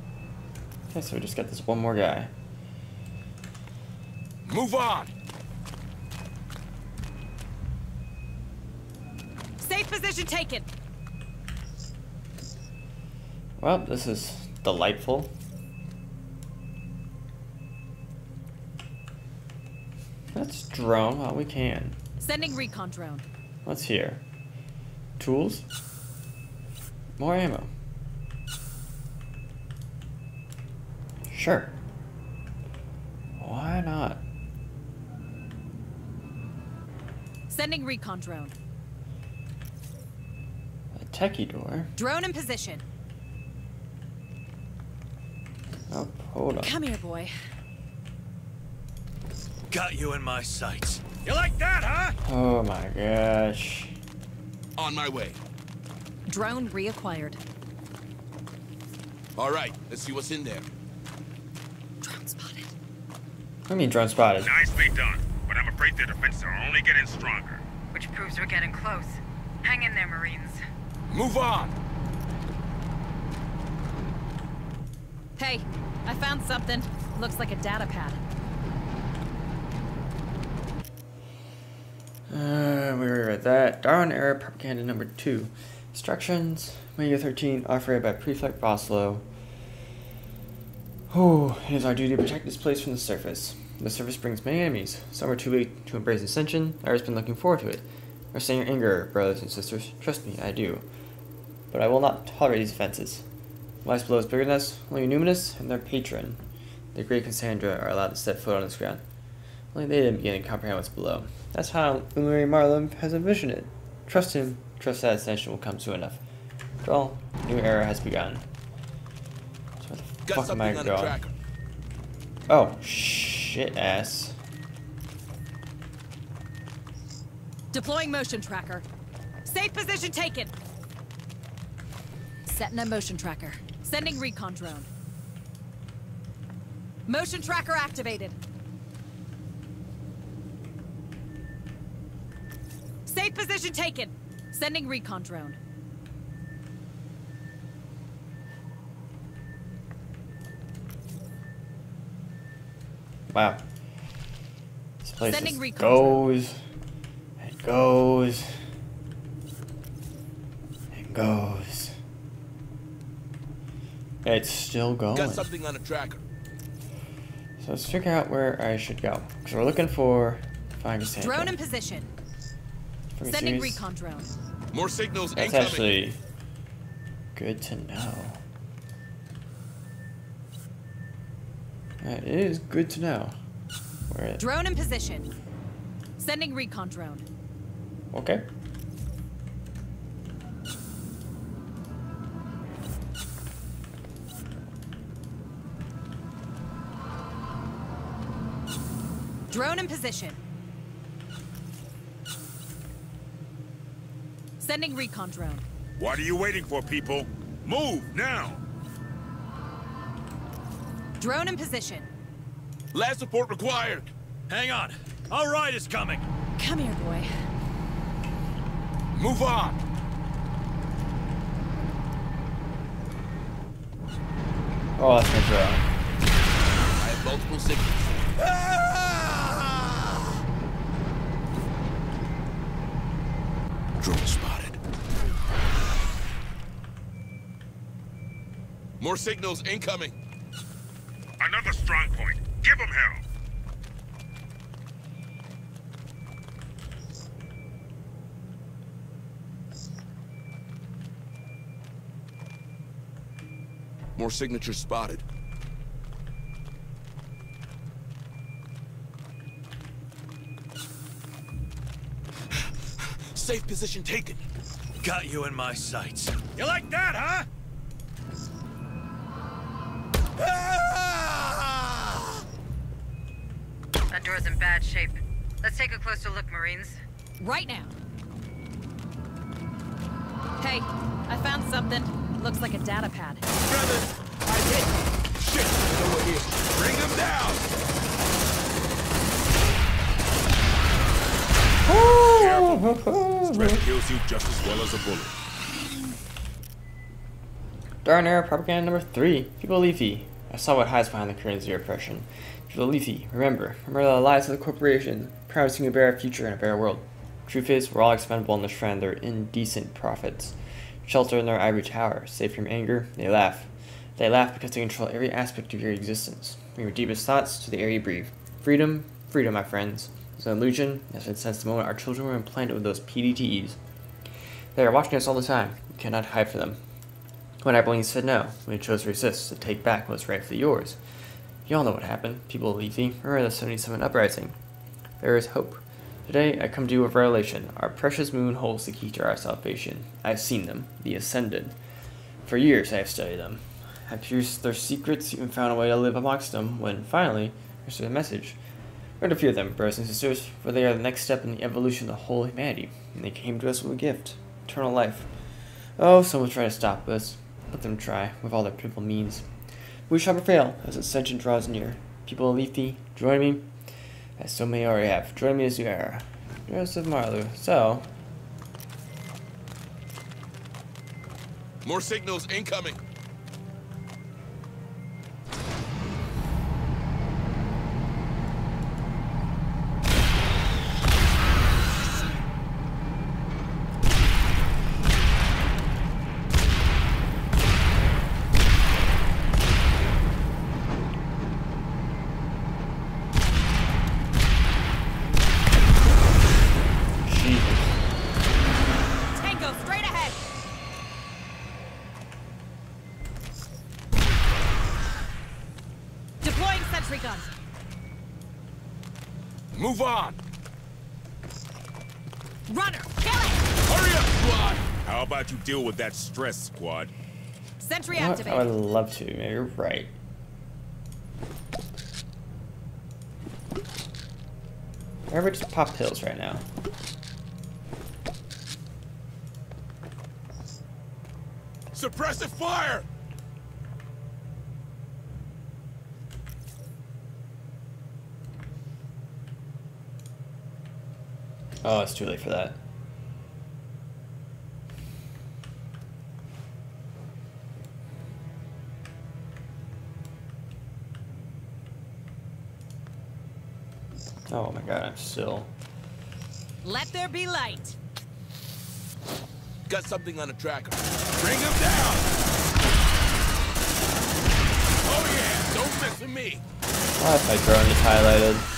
Okay, so we just got this one more guy. Move on. Safe position taken. Well, this is delightful. Let's drone while we can. Sending recon drone. What's here? Tools? More ammo. Sure. Why not? Sending recon drone. A techie door. Drone in position. Oh, hold on. Come here, boy. Got you in my sights. You like that, huh? Oh my gosh. On my way. Drone reacquired. All right, let's see what's in there. Drone spotted. I mean, drone spotted. Nicely done, but I'm afraid the defenses are only getting stronger. Which proves we're getting close. Hang in there, Marines. Move on. Hey, I found something. Looks like a data pad. Uh, we already read that. Darwin era propaganda number two. Instructions. May 13, offered by Prefect Boslow. Oh, it is our duty to protect this place from the surface. The surface brings many enemies. Some are too weak to embrace ascension. Others have been looking forward to it. Understand your anger, brothers and sisters. Trust me, I do. But I will not tolerate these offenses. Below is bigger than us. Only Numinous and their patron, the great Cassandra, are allowed to step foot on this ground. Only they didn't begin to comprehend what's below. That's how Umari Marlum has envisioned it. Trust him, trust that ascension will come soon enough. After all, a new era has begun. So where the Got fuck am I something on the going? Oh, shit ass. Deploying motion tracker. Safe position taken. Setting a motion tracker. Sending recon drone. Motion tracker activated. Safe position taken. Sending recon drone. Wow. This place Sending just recon goes and goes and goes. It's still going. Got something on a tracker. So let's figure out where I should go. Because we're looking for Fine Cassandra. Drone in position. From Sending series- recon drone. More signals That's incoming. actually good to know. That is good to know. Where? Drone in position. Sending recon drone. Okay. Drone in position. Sending recon drone. What are you waiting for, people? Move, now! Drone in position. Last support required. Hang on. All right is coming. Come here, boy. Move on. Oh, that's my drone. I have multiple signals. Drone spotted. More signals incoming. Another strong point. Give them hell. More signatures spotted. Safe position taken. Got you in my sights. You like that, huh? Marines. Right now. Hey, I found something. Looks like a data pad. Brothers, I did. Shit, over here. Bring them down. Threat kills you just as well as a bullet. Darwin Era Propaganda number three. People Leafy. I saw what hides behind the curtains of your oppression. People Leafy, remember. Remember the lies of the corporation, promising a better future and a better world. Truth is, we're all expendable in the strand their indecent profits. Shelter in their ivory tower, safe from anger, they laugh. They laugh because they control every aspect of your existence, from your deepest thoughts to the air you breathe. Freedom, freedom, my friends. It's an illusion that's been since the moment our children were implanted with those PDTEs. They are watching us all the time. We cannot hide from them. When Abilene said no, he chose to resist, to take back what was rightfully yours, You all know what happened. People Lethe. Remember the 77 uprising. There is hope. Today I come to you with revelation. Our precious moon holds the key to our salvation. I have seen them, the Ascended. For years I have studied them. I pierced their secrets, even found a way to live amongst them, when finally I received a message. Learn to fear of them, brothers and sisters, for they are the next step in the evolution of the whole humanity, and they came to us with a gift eternal life. Oh, some will try to stop us. Let them try, with all their pitiful means. We shall prevail as ascension draws near. People of Lethe, join me, as so many already have. Join me as you are. Joseph Marlowe. So, More signals incoming. Jesus. Tango, straight ahead! Deploying sentry gun. Move on. Runner, kill it! Hurry up, squad. How about you deal with that stress, squad? Sentry You? I would love to. Maybe you're right. Why would just pop pills right now? Suppressive fire. Oh, it's too late for that. My god, I'm still. Let there be light. Got something on the tracker. Bring him down. Oh yeah, don't mess with me. Why if my drone is highlighted?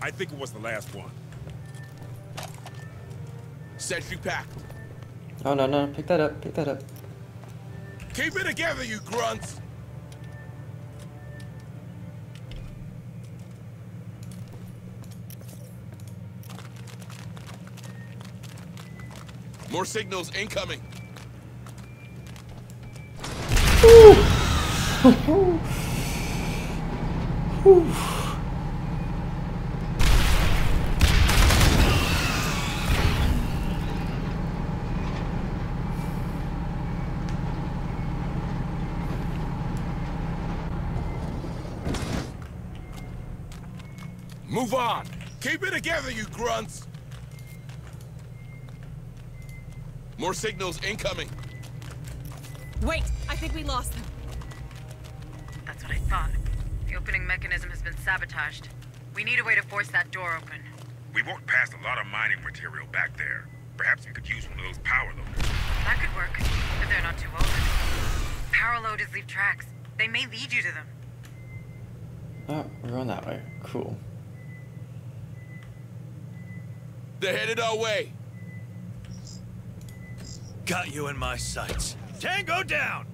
I think it was the last one. Sentry packed. Oh no, no, pick that up, pick that up. Keep it together, you grunts. More signals incoming. Move on. Keep it together, you grunts. More signals incoming. Wait, I think we lost them. That's what I thought. The opening mechanism has been sabotaged. We need a way to force that door open. We walked past a lot of mining material back there. Perhaps we could use one of those power loaders. That could work, if they're not too old. Power loaders leave tracks. They may lead you to them. Oh, we're going that way. Cool. They're headed our way. Got you in my sights. Tango down!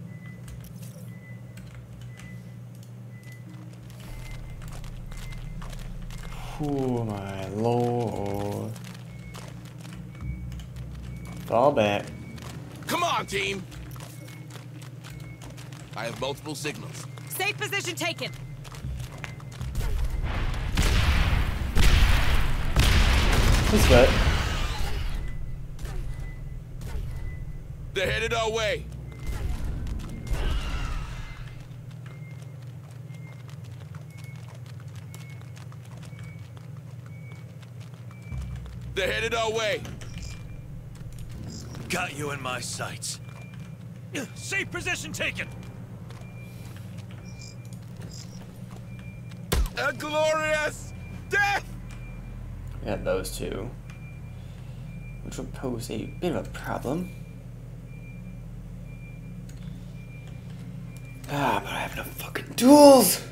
Oh my lord. Fall back. Come on, team. I have multiple signals. Safe position taken. Who's good? They're headed our way. They're headed our way. Got you in my sights. Safe position taken! A glorious death! We got those two. Which will pose a bit of a problem. Ah, but I have no fucking tools!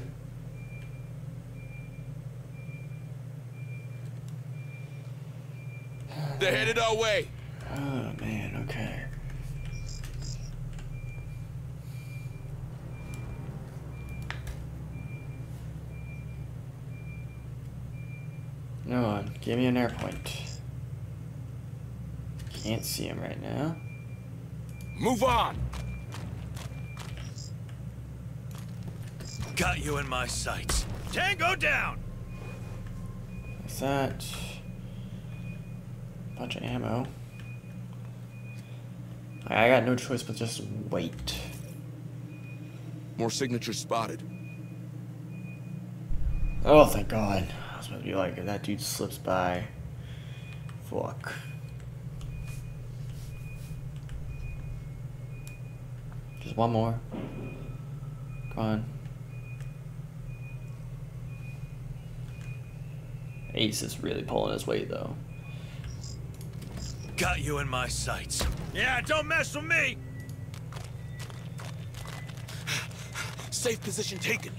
They're headed our way. Oh man, okay. No one, give me an air point. Can't see him right now. Move on. Got you in my sights. Tango down! What's that? Bunch of ammo. I got no choice but just wait. More signatures spotted. Oh, thank God. I was about to be like, if that dude slips by. Fuck. Just one more. Come on. Ace is really pulling his weight, though. Got you in my sights. Yeah, don't mess with me! Safe position taken.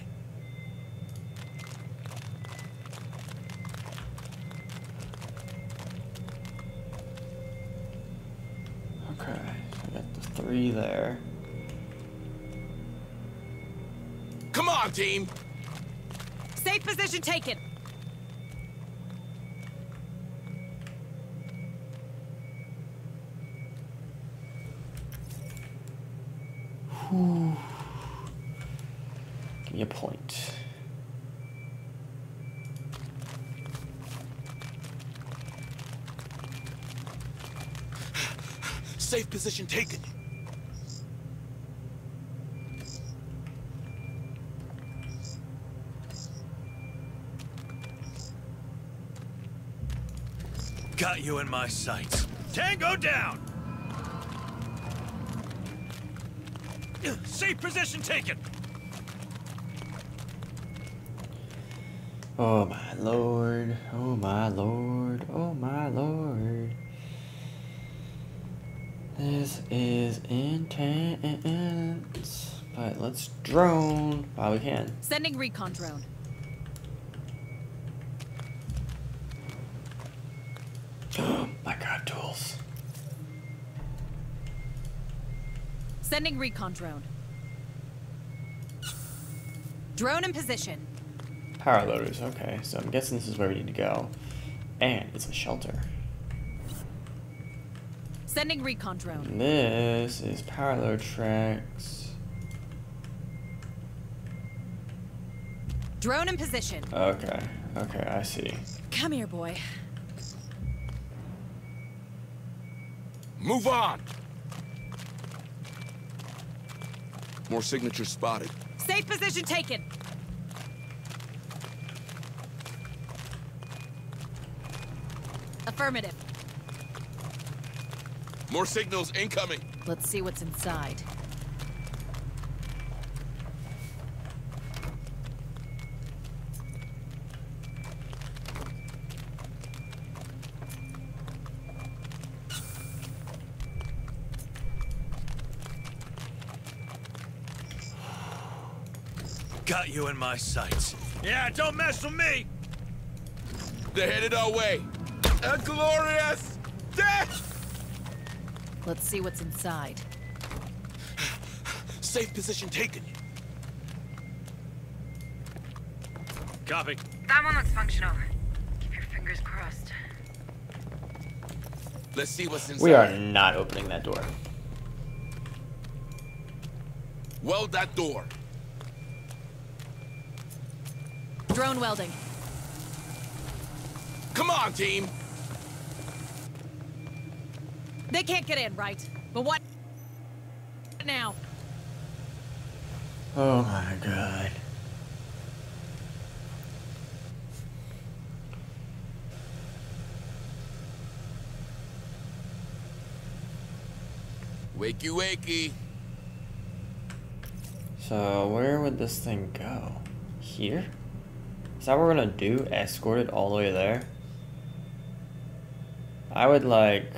Three there. Come on, team. Safe position taken. Give me a point. Safe position taken. Got you in my sights. Tango down! Safe position taken! Oh my lord, oh my lord, oh my lord. This is intense. But let's drone while we can. Sending recon drone. my god, tools. Sending recon drone. Drone in position. Power loaders, okay. So I'm guessing this is where we need to go. And it's a shelter. Sending recon drone. And this is power load tracks. Drone in position. Okay, okay, I see. Come here, boy. Move on. More signatures spotted. Safe position taken. Affirmative. More signals incoming. Let's see what's inside. You in my sights. Yeah, don't mess with me! They're headed our way. A glorious death! Let's see what's inside. Safe position taken. Copy. That one looks functional. Keep your fingers crossed. Let's see what's inside. We are not opening that door. Weld that door. Drone welding. Come on, team. They can't get in, right? But what now? Oh my god. Wakey, wakey. So where would this thing go? Here? Is that what we're gonna do? Escort it all the way there? I would like.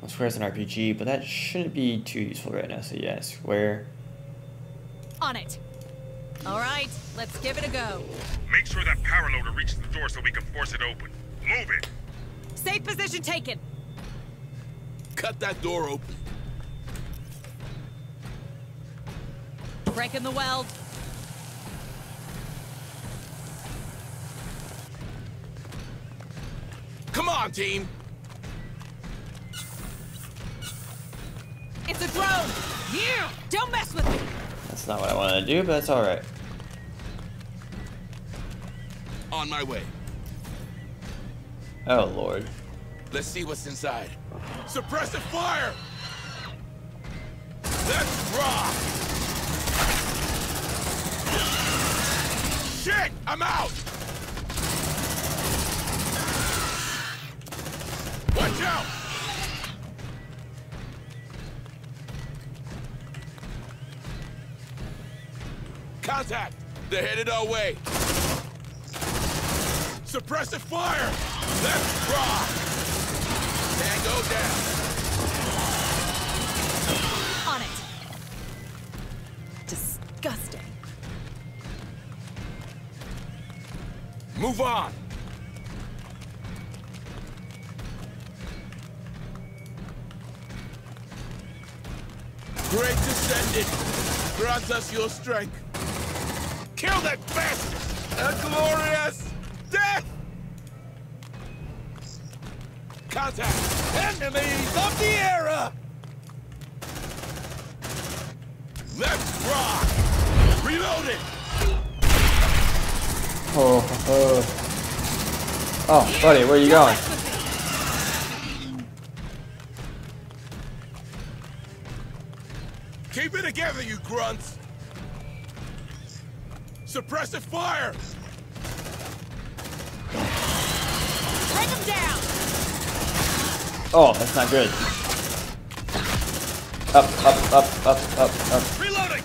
Well, square's an RPG, but that shouldn't be too useful right now. So yeah, square. On it. All right, let's give it a go. Make sure that power loader reaches the door so we can force it open. Move it! Safe position taken. Cut that door open. Breaking the weld. On, team. It's a drone. You don't mess with me. That's not what I wanted to do, but that's all right. On my way. Oh lord. Let's see what's inside. Suppressive fire! Let's rock! Shit! I'm out! Watch out! Contact! They're headed our way. Suppressive fire! Let's rock! Tango down. On it. Disgusting. Move on! Grant us your strength! Kill that bastard! A glorious death! Contact! Enemies of the era! Let's rock! Reloading! Oh, oh. Oh, buddy, where are you going? Suppressive fire! Bring him down. Oh, that's not good. Up, up, up, up, up, up. Reloading!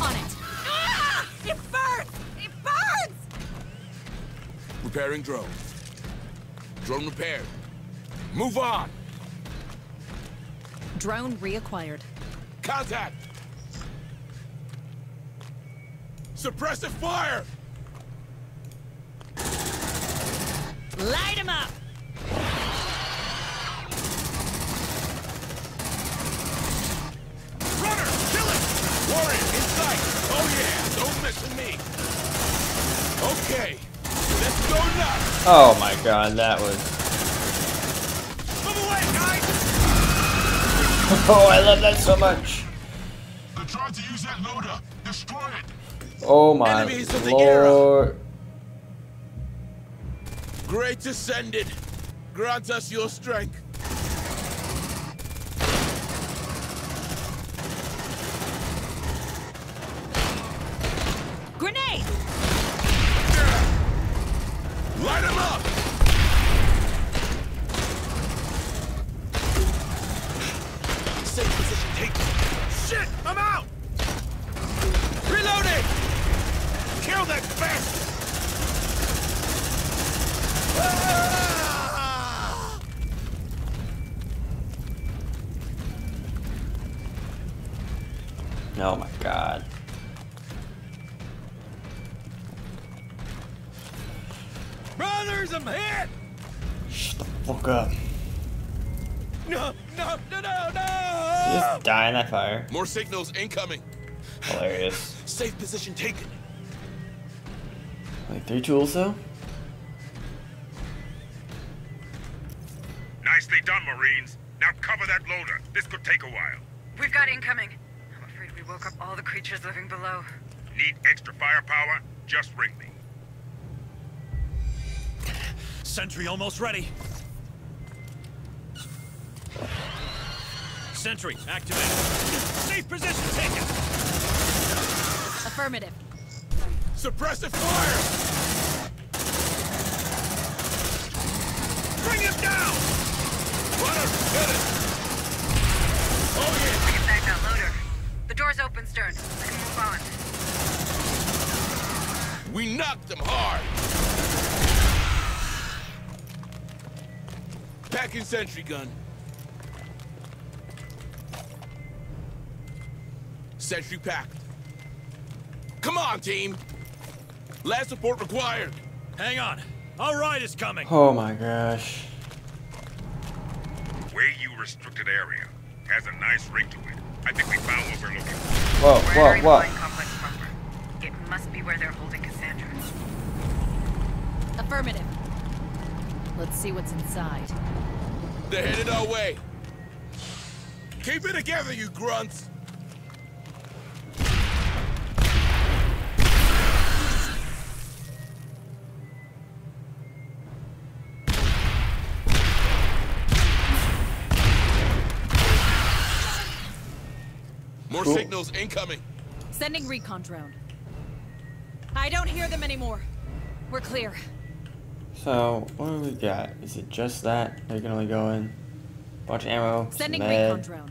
On it. Ah! It burns. It burns. Repairing drone. Drone repaired. Move on! Drone reacquired. Contact! Suppressive fire! Light him up. Runner! Kill it! Warrior, in sight! Oh yeah, don't mess with me! Okay, let's go nuts! Oh my god, that was. Move away, guys! Oh, I love that so much. Oh my Enemies of the era. lord. Great Ascended, grant us your strength. Grenade. Light him up! Safe position taken. Shit! I'm out! Reloading! Kill that bastard! Ah! Oh my god. Brothers, I'm hit! Shut the fuck up. No, no, no, no, no! Just die in that fire. More signals incoming. Hilarious. Safe position taken. Like three tools though? Nicely done, Marines. Now cover that loader. This could take a while. We've got incoming. I'm afraid we woke up all the creatures living below. Need extra firepower? Just ring me. Sentry almost ready. Sentry, activate. Safe position taken. Affirmative. Suppressive fire! Bring him down! Runner, get it! Oh yeah! We can back that loader. The door's open, Stern. We can move on. We knocked them hard! Packing sentry gun. Sentry packed. Come on, team. Last support required. Hang on. All right is coming. Oh my gosh. Way you restricted area has a nice ring to it. I think we found what we're looking for. Whoa, We're whoa, whoa. complex proper. It must be where they're holding Cassandra. Affirmative. Let's see what's inside. They're headed our way. Keep it together, you grunts. More Cool. signals incoming. Sending recon drone. I don't hear them anymore. We're clear. So, what do we got? Is it just that? They can only go in. Bunch of ammo. some Sending med. recon drone.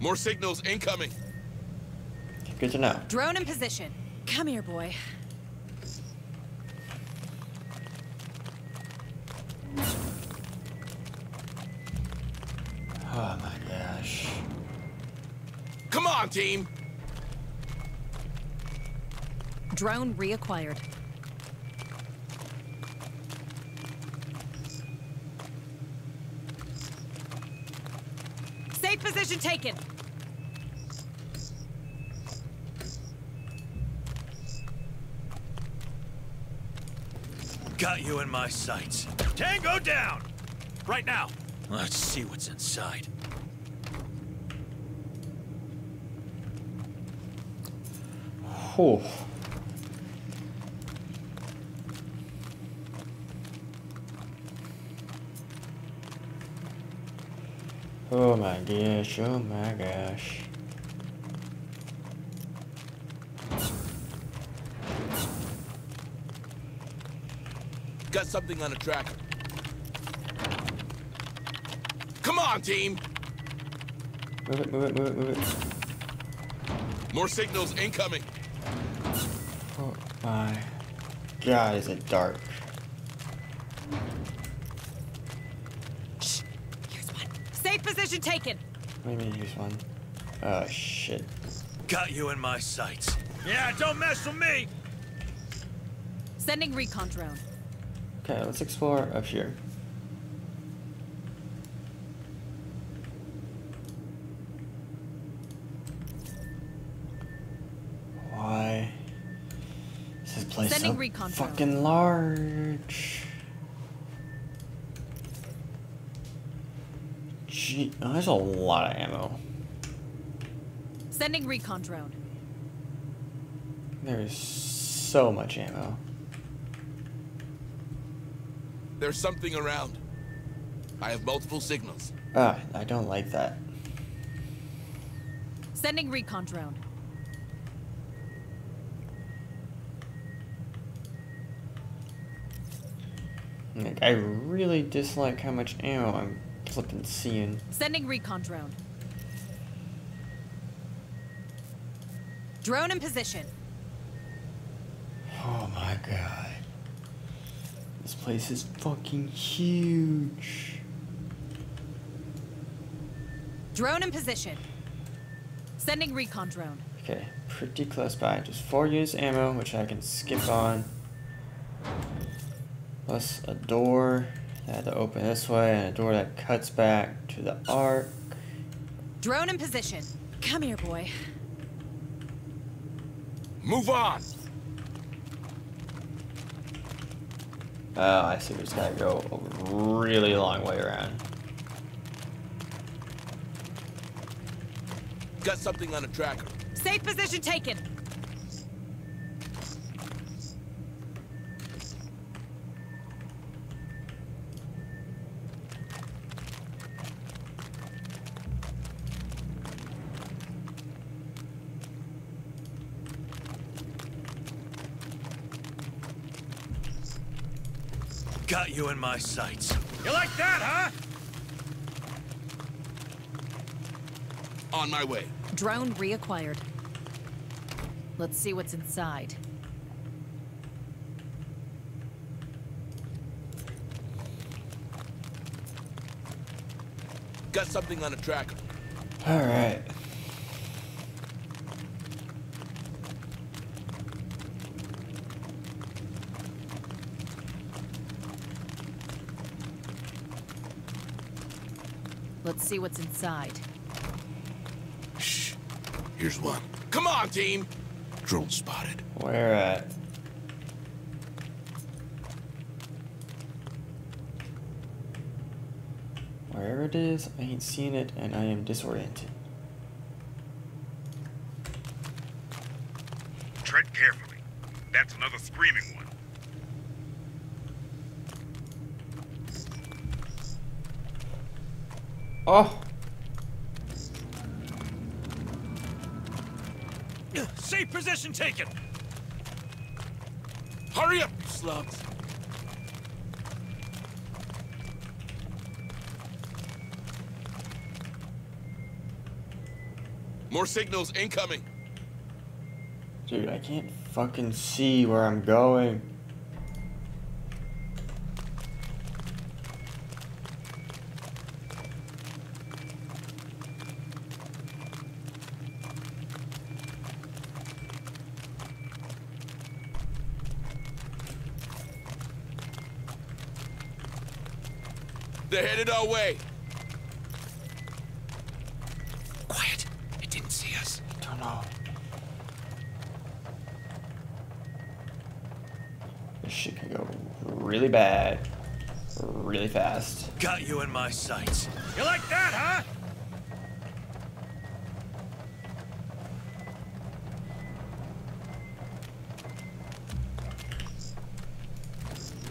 More signals incoming. Good to know. Drone in position. Come here, boy. Oh my gosh. Come on, team. Drone reacquired. Safe position taken. Got you in my sights. Tango down! Right now. Let's see what's inside. Whew. Oh my gosh, oh my gosh. Got something on a tracker. Come on, team. Move it, move it, move it, move it. More signals incoming. Oh my god, is it dark? Here's one. Safe position taken. What do you mean here's one? Oh shit. Got you in my sights. Yeah, don't mess with me! Sending recon drone. Okay, let's explore up here. Why? Is this place Sending so recon drone. fucking large? Gee, oh, there's a lot of ammo. Sending recon drone. There is so much ammo. There's something around. I have multiple signals. Ah, I don't like that. Sending recon drone. Like, I really dislike how much ammo I'm flipping seeing. Sending recon drone. Drone in position. Oh my god. This place is fucking huge. Drone in position. Sending recon drone. Okay, pretty close by. Just four units ammo, which I can skip on. Plus a door that I had to open this way, and a door that cuts back to the arc. Drone in position. Come here, boy. Move on. Oh, I see. We just gotta go a really long way around. Got something on a tracker. Safe position taken. Got you in my sights. You like that, huh? On my way. Drone reacquired. Let's see what's inside. Got something on the tracker. All right. See what's inside. Shh. Here's one. Come on, team. Drone spotted. Where at? Wherever it is, I ain't seen it and I am disoriented. Tread carefully. That's another screaming one. Oh! Safe position taken! Hurry up, you slugs. More signals incoming. Dude, I can't fucking see where I'm going. They're headed our way. Quiet. It didn't see us. Don't know. This shit can go really bad, really fast. Got you in my sights. You like that, huh?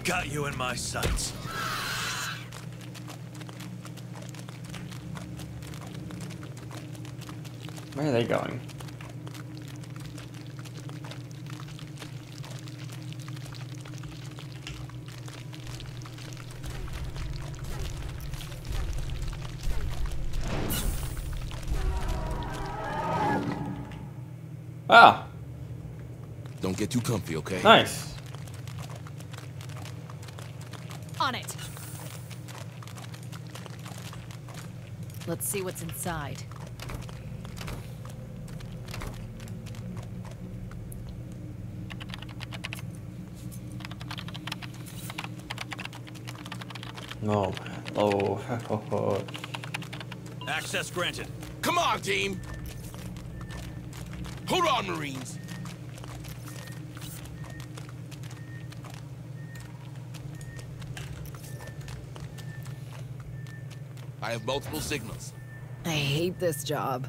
Got you in my sights. Where are they going? Wow, Don't get too comfy, okay? nice. On it. Let's see what's inside. No. Oh. oh. Access granted. Come on, team. Hold on, Marines. I have multiple signals. I hate this job.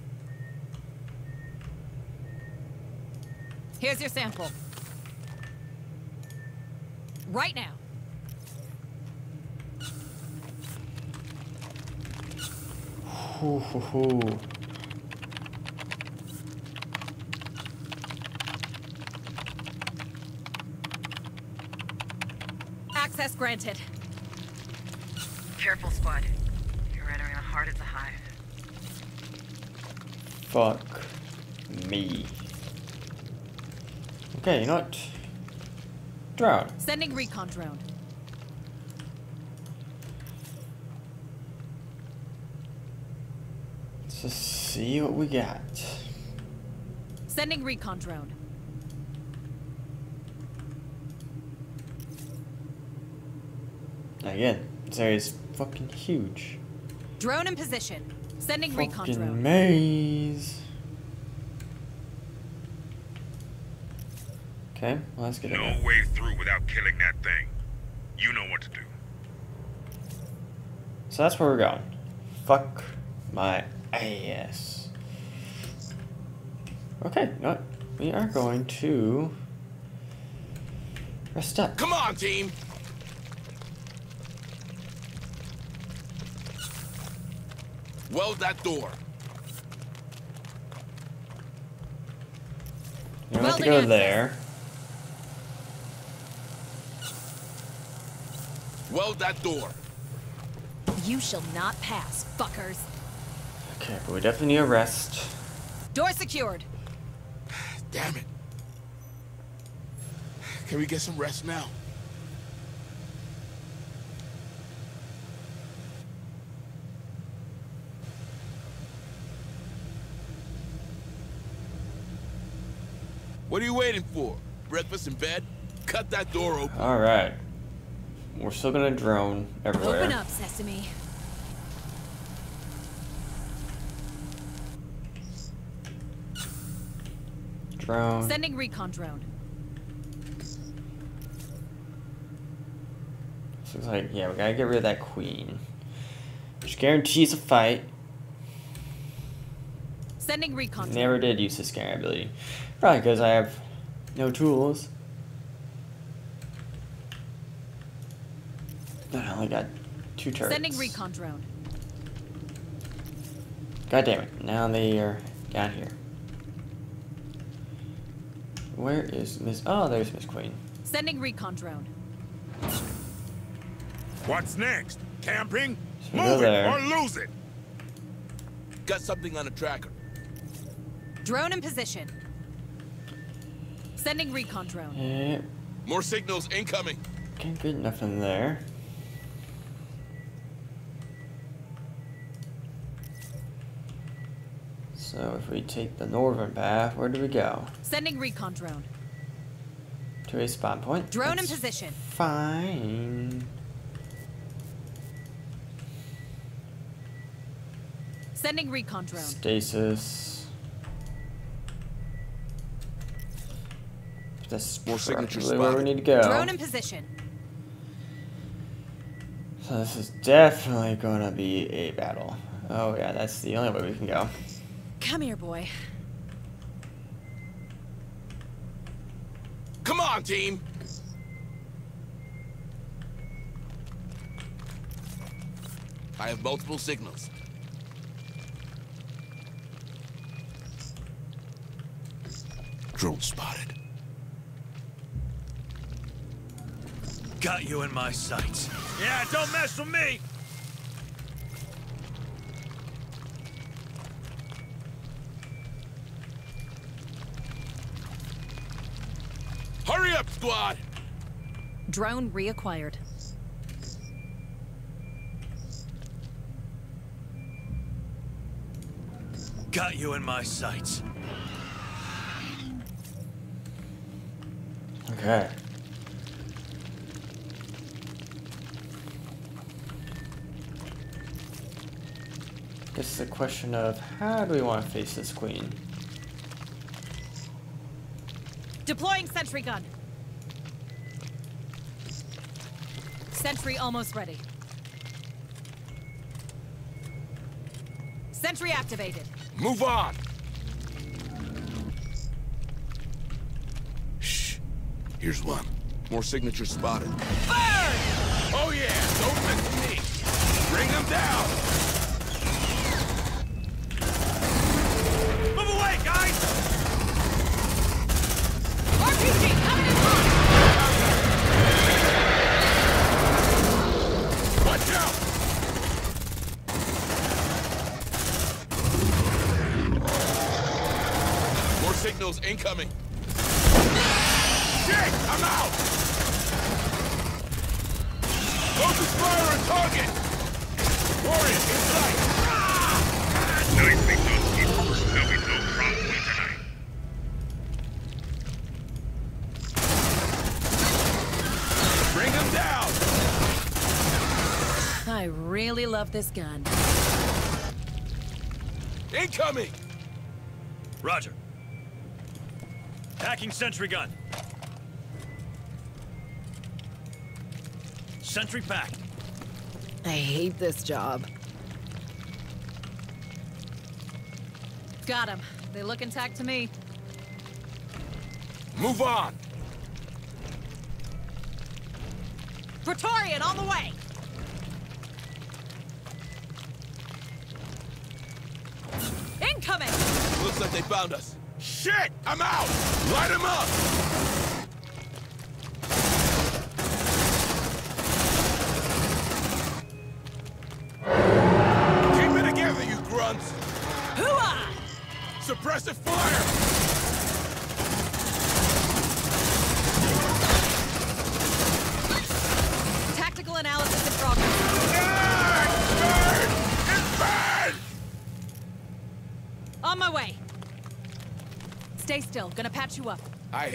Here's your sample. Right now. Hoo, hoo, hoo. Access granted. Careful, squad. You're entering the heart of the hive. Fuck me. Okay, you know what? Drown. Sending recon drone. Let's just see what we got. Sending recon drone. Again, this area is fucking huge. Drone in position. Sending recon Fucking drone. maze. Okay, well, let's get in No there. way through without killing that thing. You know what to do. So that's where we're going. Fuck my ass. Okay, you know what? We are going to rest up. Come on, team. Weld that door. You don't have to go there. Weld that door. You shall not pass, fuckers. Okay, but we definitely need a rest. Door secured. Damn it. Can we get some rest now? What are you waiting for? Breakfast in bed? Cut that door open. All right. We're still gonna drone everywhere. Open up, Sesame. Drone. Sending recon drone. Looks like yeah, we gotta get rid of that queen, which guarantees a fight. Sending recon. Never did use the scanner ability, probably because I have no tools. I only got two turrets. Sending recon drone. God damn it! Now they are down here. Where is Miss? Oh, there's Miss Queen. Sending recon drone. What's next? Camping? So we go Move it or lose it. Got something on the tracker. Drone in position. Sending recon drone. Yeah, More signals incoming. can't get nothing there. So if we take the northern path, where do we go? Sending recon drone. To a spawn point. Drone in position. Fine. Sending recon drone. Stasis. That's More signature probably where we need to go. Drone in position. So this is definitely gonna be a battle. Oh yeah, that's the only way we can go. Come here, boy. Come on, team. I have multiple signals. Drone spotted. Got you in my sights. Yeah, don't mess with me! Hurry up, squad! Drone reacquired. Got you in my sights. Okay. This is a question of how do we want to face this queen? Deploying sentry gun. Sentry almost ready. Sentry activated. Move on! Shh. Here's one. More signatures spotted. Burn! Oh yeah, don't mess with me. Bring them down. Move away, guys! RPG coming in hot! Watch out! More signals incoming. Shit! I'm out! Focus fire on target! Warrior, in sight! Nicely done, people. There'll be no problem tonight. Bring them down! I really love this gun. Incoming! Roger. Hacking sentry gun. Sentry pack. I hate this job. Got him. They look intact to me. Move on! Praetorian on the way! Incoming! Looks like they found us. Shit! I'm out! Light him up!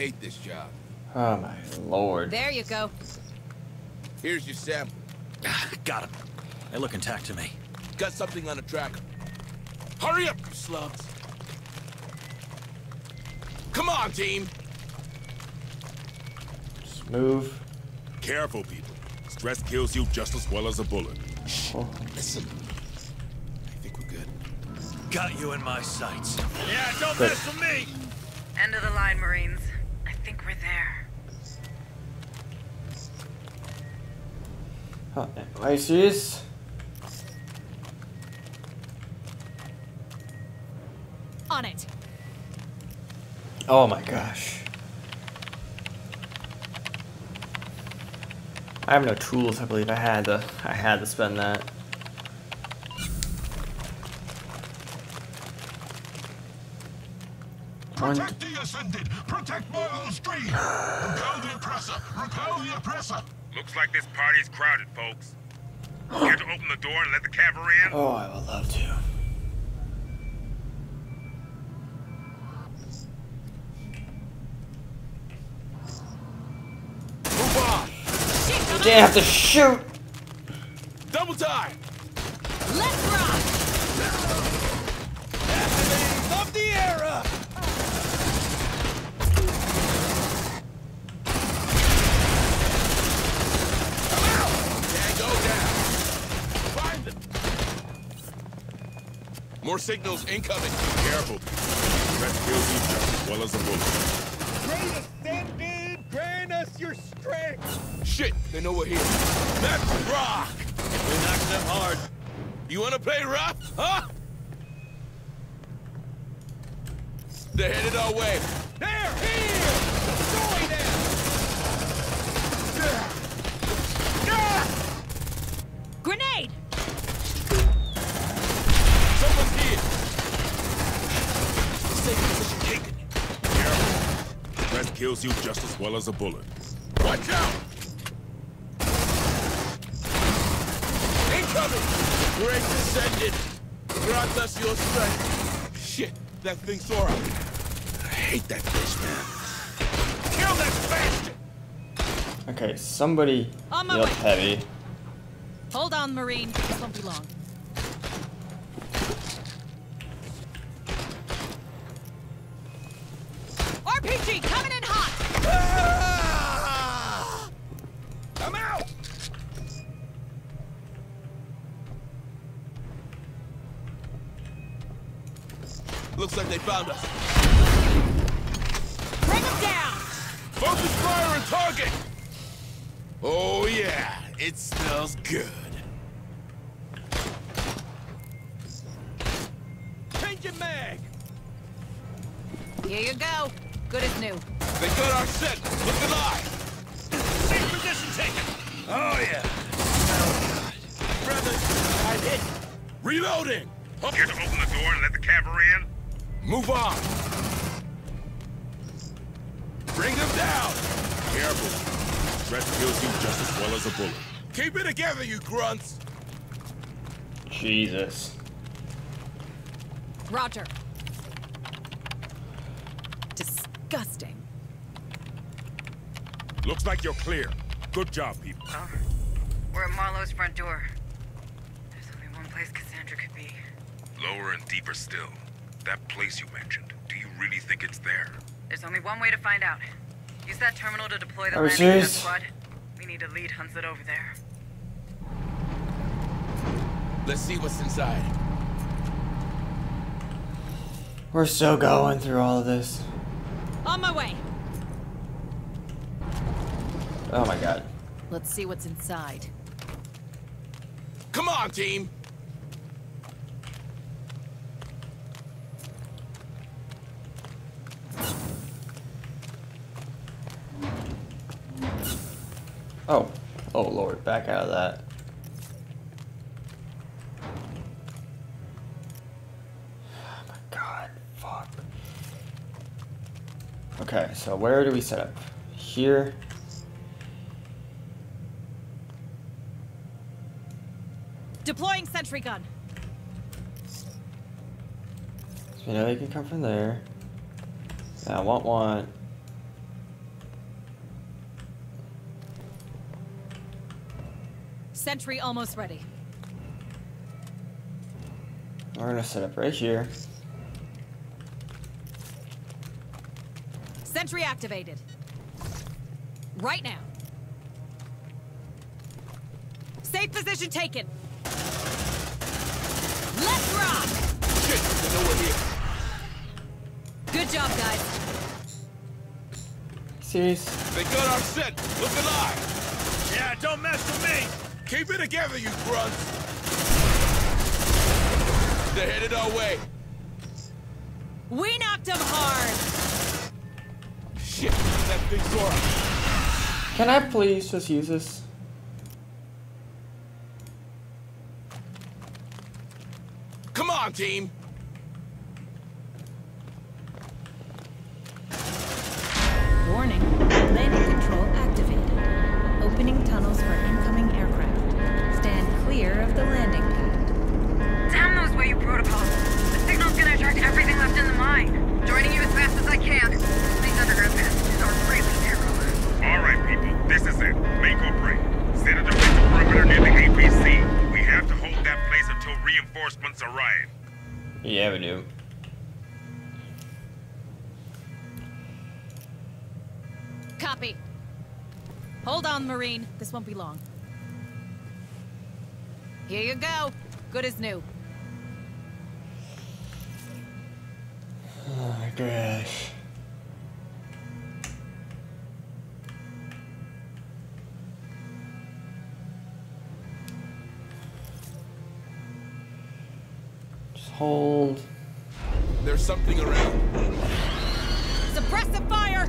Hate this job. Oh my lord. There you go. Here's your sample. Ah, got him. They look intact to me. Got something on the tracker. Hurry up, you slugs. Come on, team. Just move. Careful, people. Stress kills you just as well as a bullet. Oh, Listen. I think we're good. Got you in my sights. Yeah, don't Good. mess with me! End of the line, Marines. I think we're there. huh, Are you serious? On it. Oh my gosh. I have no tools. I believe I had to. I had to spend that. Protect the ascended! Protect Marlo's stream! Repel the oppressor! Repel the oppressor! Looks like this party's crowded, folks. Care to open the door and let the cavalry in? Oh, I would love to. Move on. You didn't have to shoot. Double time. Let's rock! Of the era! Tango down. Find them. More signals incoming. Careful. Stress kills you just as well as a bullet. Great ascended! Grant us your strength! Shit, they know we're here. Let's rock. We knocked them hard. You wanna play rough, huh? They're headed our way. They're here! Destroy them! Grenade! Someone's here. Safe position taken. Careful. Stress kills you just as well as a bullet. Watch out! Incoming! Great descendant! Grant us your strength! Shit, that thing Sora. I hate that fish, man. Kill that bastard! Okay, somebody On my yelled way. heavy. Hold on, Marine. This won't be long. RPG coming in hot! Ah! I'm out! Looks like they found us. Bring them down! Focus fire and target! Oh yeah, it smells good. Here you go. Good as new. They got our scent. Look alive! Safe position taken! Oh, yeah. God, Brothers, I hit. Reloading! Care to open the door and let the cavalry in? Move on! Bring them down! Careful. Stress kills you just as well as a bullet. Keep it together, you grunts! Jesus. Roger. Disgusting. Looks like you're clear. Good job, people. Oh, we're at Marlowe's front door. There's only one place Cassandra could be. Lower and deeper still. That place you mentioned. Do you really think it's there? There's only one way to find out. Use that terminal to deploy the Are landing test serious? squad. We need a lead hunted over there. Let's see what's inside. We're still going through all of this. On my way. Oh my god. Let's see what's inside. Come on, team! Oh. Oh lord, back out of that. Oh my god, fuck. Okay, so where do we set up? Here. Deploying sentry gun. So we know they can come from there. Now, I want one. Sentry almost ready. We're gonna set up right here. Sentry activated. Right now. Safe position taken. Let's rock! Shit, they know we're here. Good job, guys. Serious? They got our scent. Look alive. Yeah, don't mess with me! Keep it together, you grunts. They're headed our way. We knocked them hard. Shit, that thing Zora. Can I please just use this? Come on, team. Yeah, we do. Copy. Hold on, Marine. This won't be long. Here you go. Good as new. Oh my gosh. Hold. There's something around. Suppress the fire!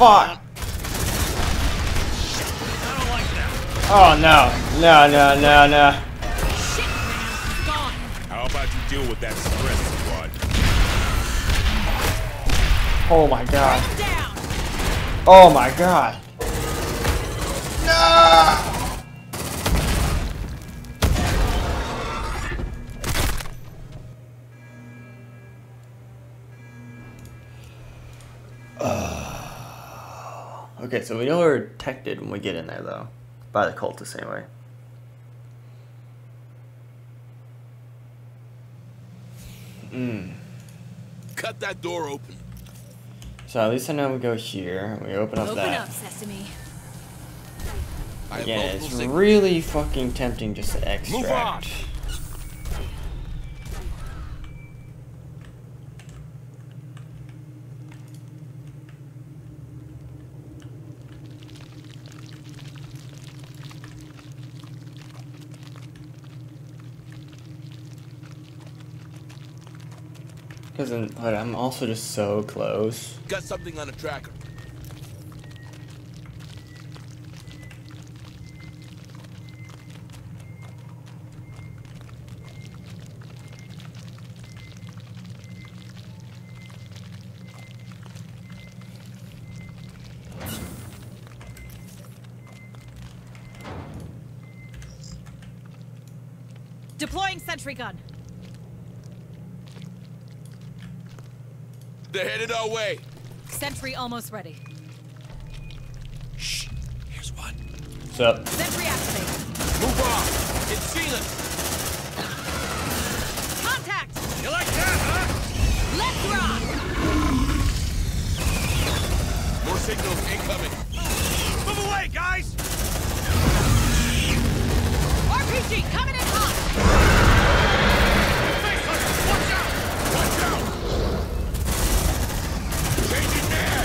Fuck? I don't like that. Oh no. No, no, no, no. Shit, man! Gone! How about you deal with that express squad? Oh my god. Oh my god. Okay, so we know we're detected when we get in there, though. By the cultists, anyway. Mm. Cut that door open. So at least I know we go here. We open up Open that. up, Sesame. I Again, it's really fucking tempting just to Move on. extract. But I'm also just so close. Got something on a tracker. Deploying sentry gun. They're headed our way. Sentry almost ready. Shh. Here's one. What's up? Sentry activated. Move on. It's Sheila. Contact! You like that, huh? Let's rock! More signals incoming. Move away, guys! RPG coming in hot! Face hunter, watch out! Watch out! Changing man!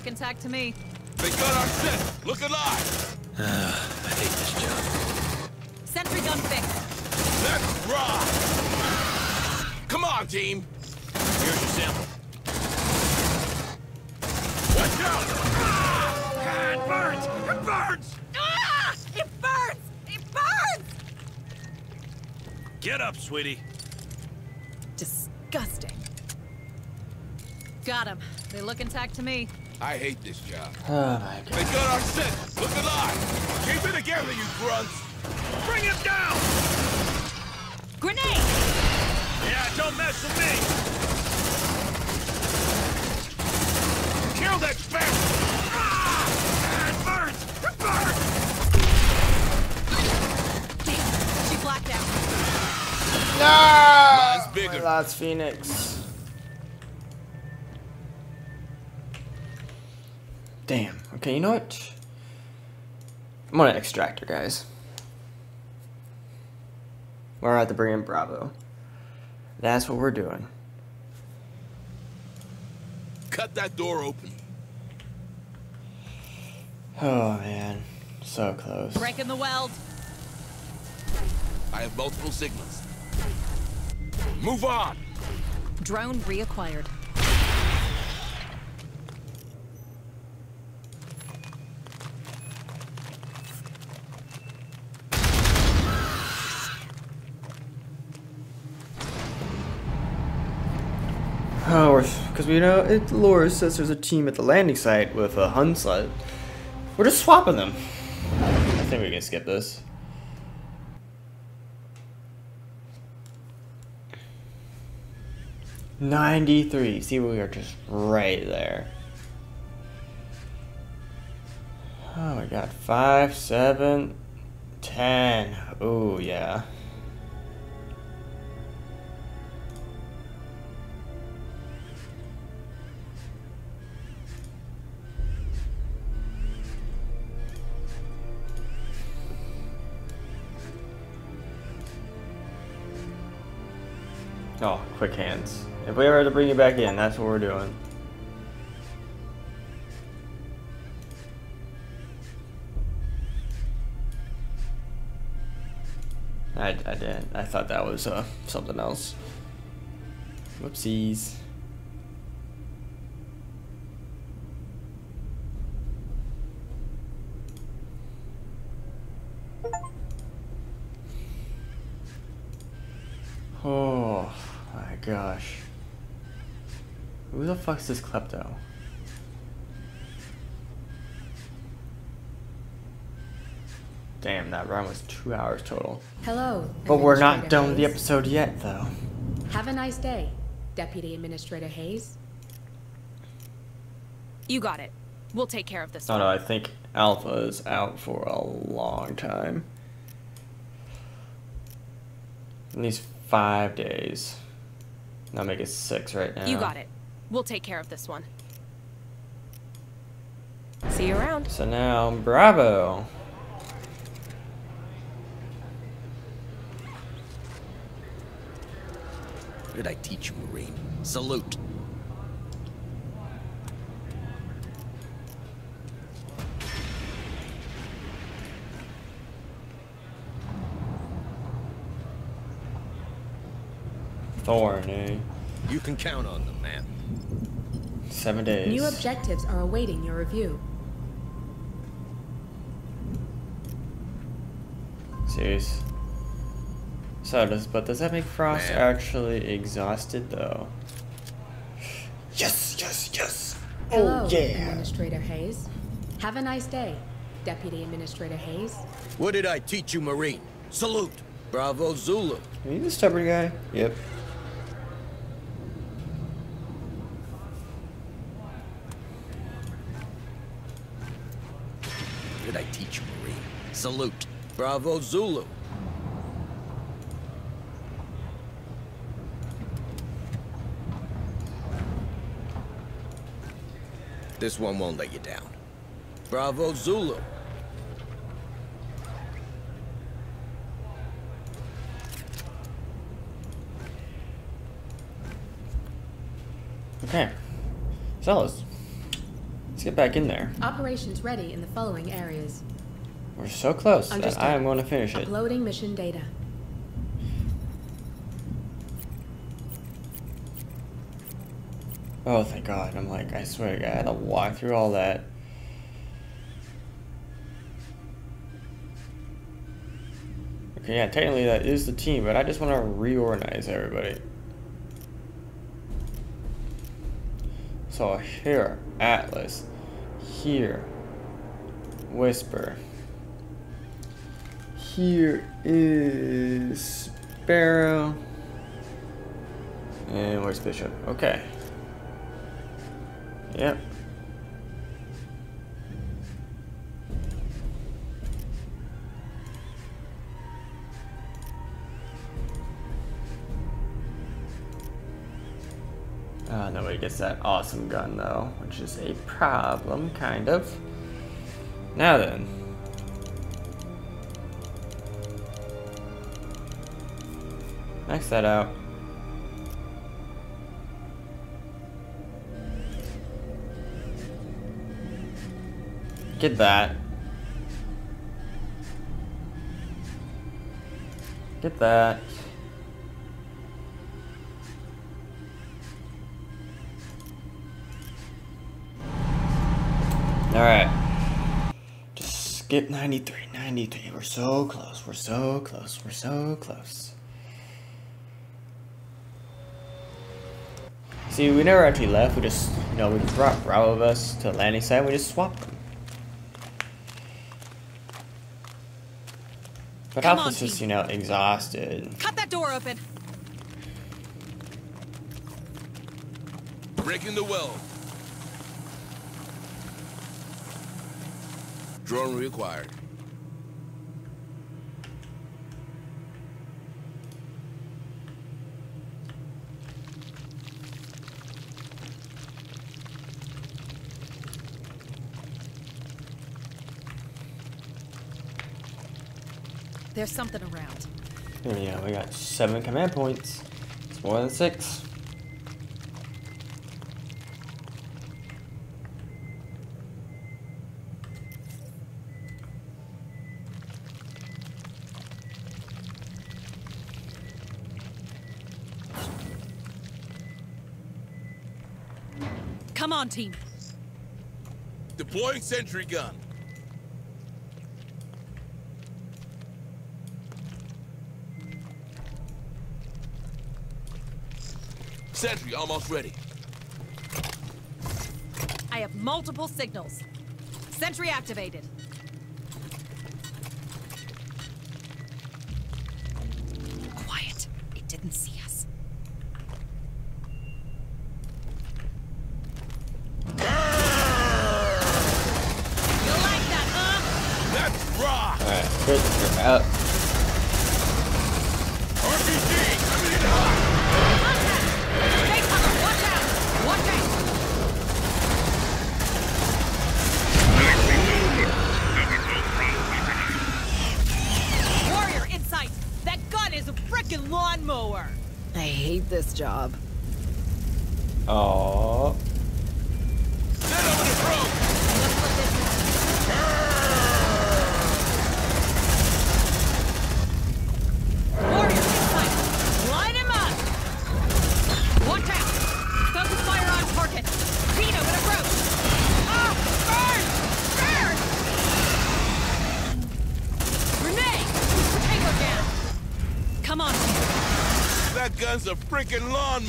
look intact to me. They got our set! Look alive! I hate this job. Sentry gun fixed. Let's rock! Come on, team! Here's your sample. Watch out! Ah, it burns! It burns! Ah! It burns! It burns! Get up, sweetie. Disgusting. Got him. They look intact to me. I hate this job. Oh my They got our set! Look alive! Keep it together, you grunts! Bring him down! Grenade! Yeah, don't mess with me! Kill that bastard! Ah, it burns! It burns! Damn, she blacked out. No! Mine's bigger. My last Phoenix. Okay, you know what? I'm on an extractor, guys. We're at the bring in Bravo. That's what we're doing. Cut that door open. Oh man, so close. Breaking the weld. I have multiple signals. Move on! Drone reacquired. Oh, we're because we know it. Laura says there's a team at the landing site with a Hun sled. We're just swapping them. I think we can skip this. Ninety-three. See, we are just right there. Oh my god, five, seven, ten. Oh yeah. Quick hands. If we ever to bring you back in, that's what we're doing. I, I didn't. I thought that was uh, something else. Whoopsies. Oh my gosh. Who the fuck's this klepto? Damn, that run was two hours total. Hello. But we're not done with the episode yet, though. Have a nice day, Deputy Administrator Hayes. You got it. We'll take care of this Oh no, I think Alpha is out for a long time. At least five days. I'll make it six right now. You got it. We'll take care of this one. See you around. So now, Bravo. What did I teach you, Marine? Salute. Thorn, eh? You can count on them, man. Seven days. New objectives are awaiting your review. Serious. So does, but does that make Frost Man. actually exhausted though? Yes, yes, yes. Hello, oh yeah. Administrator Hayes. Have a nice day, Deputy Administrator Hayes. What did I teach you, Marine? Salute. Bravo Zulu. Are you the stubborn guy? Yep. Salute. Bravo Zulu. This one won't let you down. Bravo Zulu. Okay. So let's let's get back in there. Operations ready in the following areas. We're so close that Understood. I am going to finish it. Uploading mission data. Oh, thank God. I'm like, I swear to God, I had to walk through all that. Okay, yeah, technically that is the team, but I just want to reorganize everybody. So here, Atlas. Here, Whisper. Here is Sparrow. And where's Bishop? Okay. Yep. Uh, nobody gets that awesome gun though, which is a problem, kind of. Now then. Max that out. Get that. Get that. Alright. Just skip 93, 93. We're so close. We're so close. We're so close. See, we never actually left. We just, you know, we brought Bravo of us to the landing site. We just swapped them. But Come Alpha's on, just, team. you know, exhausted. Cut that door open. Breaking the well. Drone reacquired. There's something around. Yeah, we got seven command points. It's more than six. Come on, team. Deploying sentry gun. Sentry almost ready. I have multiple signals. Sentry activated.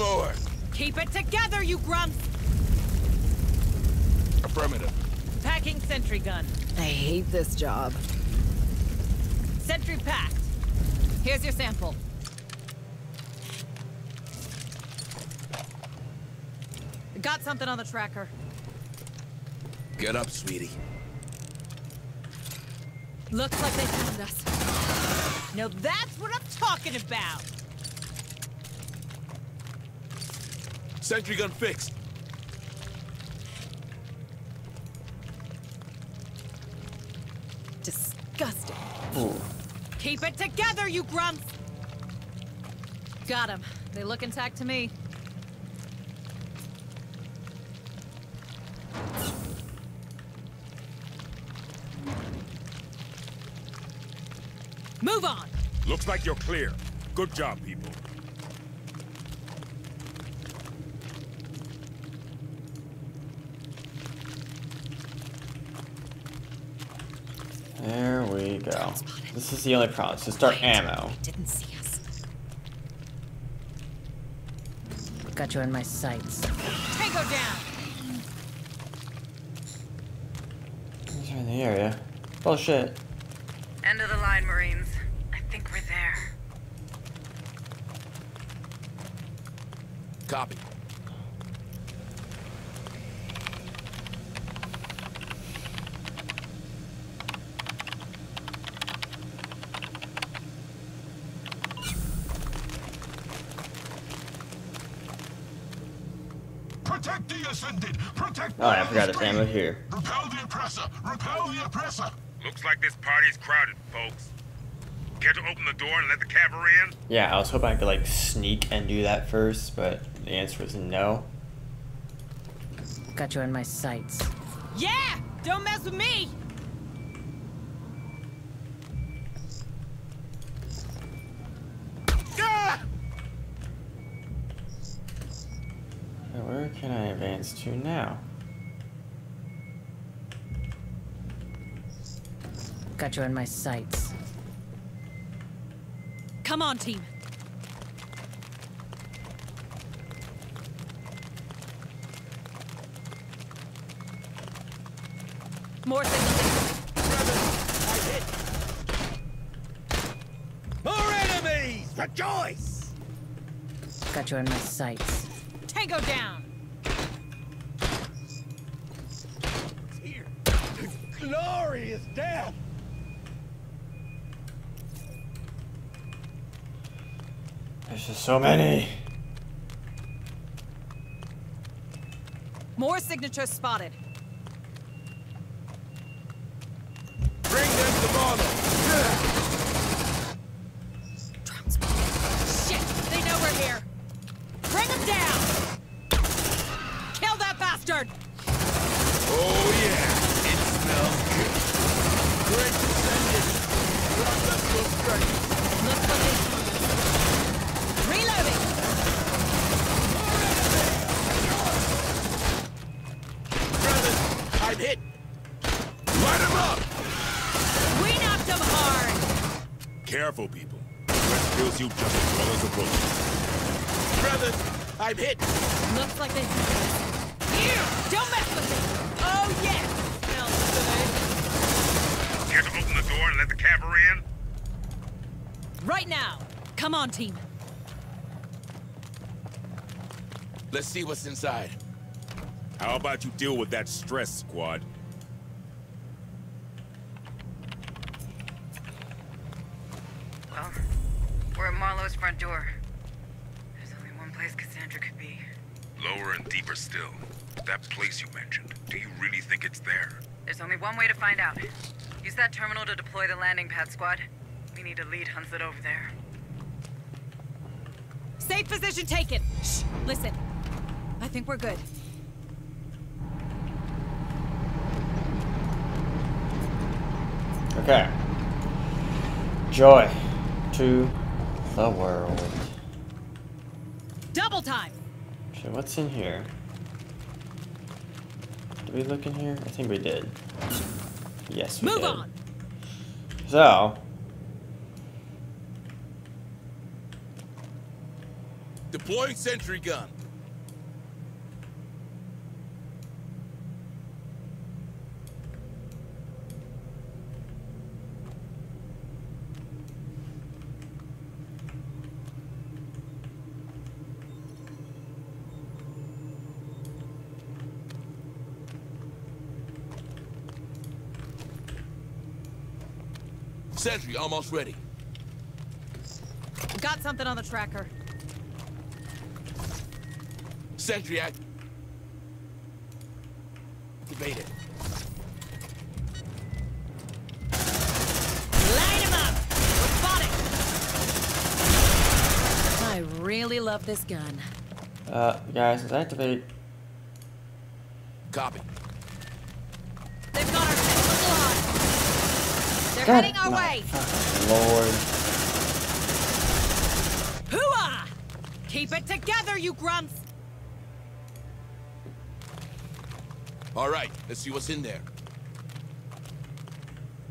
Freaking lawnmower. keep it together, you grunts! Affirmative. Packing sentry gun. I hate this job. Sentry packed. Here's your sample. Got something on the tracker. Get up, sweetie. Looks like they found us. Now that's what I'm talking about! Sentry gun fixed. Disgusting. Ooh. Keep it together, you grunts! Got him. They look intact to me. Move on! Looks like you're clear. Good job, people. There we go. This is the only problem. It's just start ammo. Didn't see us. Got you in my sights. Tango down! These are in the area. Bullshit. End of the line, Marines. I think we're there. Copy. Protect the ascended. Protect. I forgot the this ammo here. Repel the oppressor. Repel the oppressor. Looks like this party's crowded, folks. Care to open the door and let the cavalry in? Yeah, I was hoping I could like sneak and do that first, but the answer was no. Got you in my sights. Yeah! Don't mess with me! Ah! Okay, Where can I advance to now? Got you in my sights. Come on, team. More signals. More enemies! Rejoice! Got you in my sights. Tango down. Here. Glorious death! There's just so many. More signatures spotted. Bring them to Marlow. Drone spotted. Shit! They know we're here. Bring them down. Kill that bastard. Oh yeah, it smells good. Great descendant. Brought us to a strike. Looks like they found us. Reloading. Brothers, I'm hit. Light 'em up. We knocked them hard. Careful, people. West kills you just as well as a bullet. Brothers, I'm hit. Looks like they found us. You! Don't mess with me. Oh yes. Smells Care to open the door and let the cavalry in? good. Right now. Come on, team. Let's see what's inside. How about you deal with that stress, squad? Well, we're at Marlowe's front door. There's only one place Cassandra could be. Lower and deeper still. That place you mentioned. Do you really think it's there? There's only one way to find out. Use that terminal to deploy the landing pad squad. We need to lead Hunslet over there. Safe position taken. Shh, listen. I think we're good. Okay. Joy to the world. Double time! So what's in here? Did we look in here? I think we did. Yes, we Move did. on! So, Deploying sentry gun. Sentry almost ready. Got something on the tracker. Sentry act. Activated. Light him up! We're spotted! I really love this gun. uh, guys, let's activate. Copy. They've got our signal on. They're God, heading our my way! fucking Lord. Hooah! Keep it together, you grumps! All right, let's see what's in there.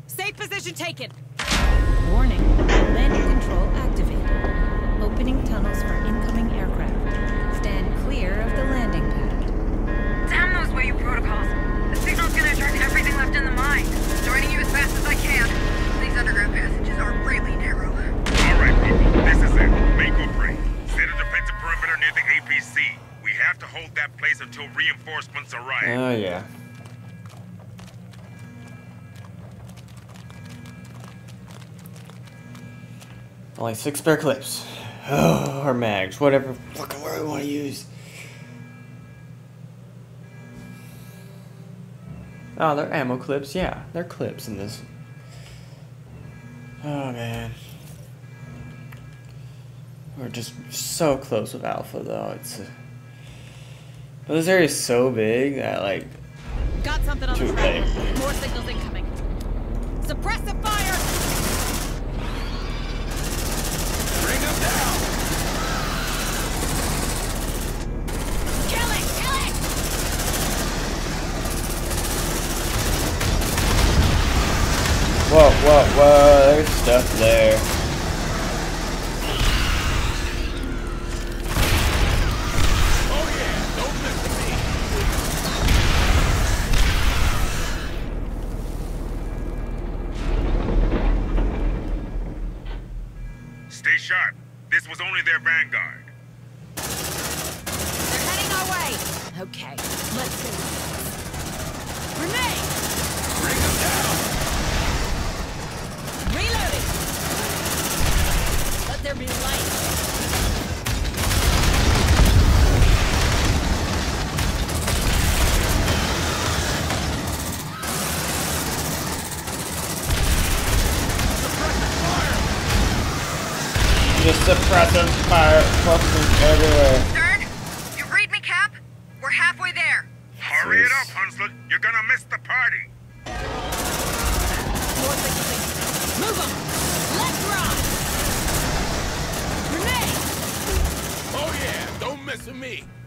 Safe position taken. Warning, landing control activated. Opening tunnels for incoming hold that place until reinforcements arrive. Oh, yeah. Only six spare clips. Oh, or mags, whatever fucking word we want to use. Oh, they're ammo clips. Yeah, they're clips in this. Oh, man. We're just so close with Alpha, though. It's. But this area is so big that, like, Got something on the Too tracker. late. More signals incoming. Suppressive fire! Bring them down. Kill it! Kill it! Whoa, whoa, whoa, there's stuff there. With me.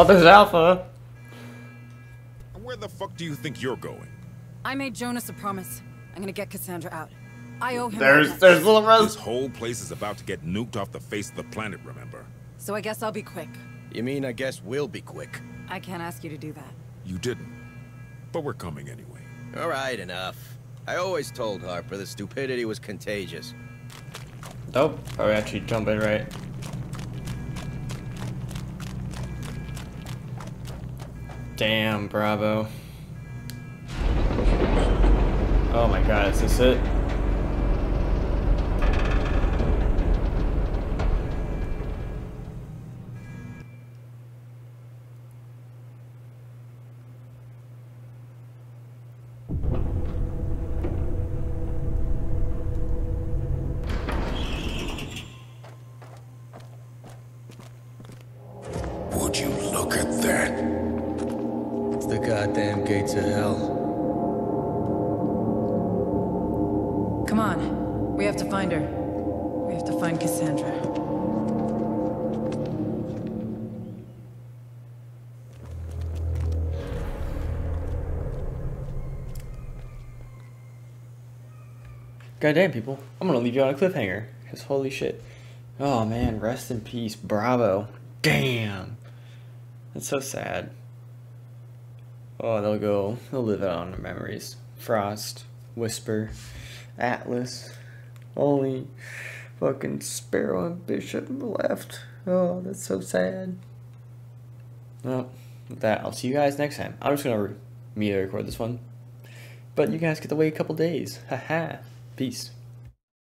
Well, there's Alpha. Where the fuck do you think you're going? I made Jonas a promise. I'm gonna get Cassandra out. I owe him. There's that much. there's Little Rose. This whole place is about to get nuked off the face of the planet, remember? So I guess I'll be quick. You mean I guess we'll be quick? I can't ask you to do that. You didn't. But we're coming anyway. All right, enough. I always told Harper the stupidity was contagious. Nope. Oh, we actually jump in right. Damn, Bravo. Oh my god, is this it? Goddamn, people. I'm gonna leave you on a cliffhanger. Because holy shit. Oh man, rest in peace. Bravo. Damn. That's so sad. Oh, they'll go. They'll live on in memories. Frost, Whisper, Atlas. Only fucking Sparrow and Bishop left. Oh, that's so sad. Well, with that, I'll see you guys next time. I'm just gonna re- me record this one. But you guys get to wait a couple days. Haha. Peace.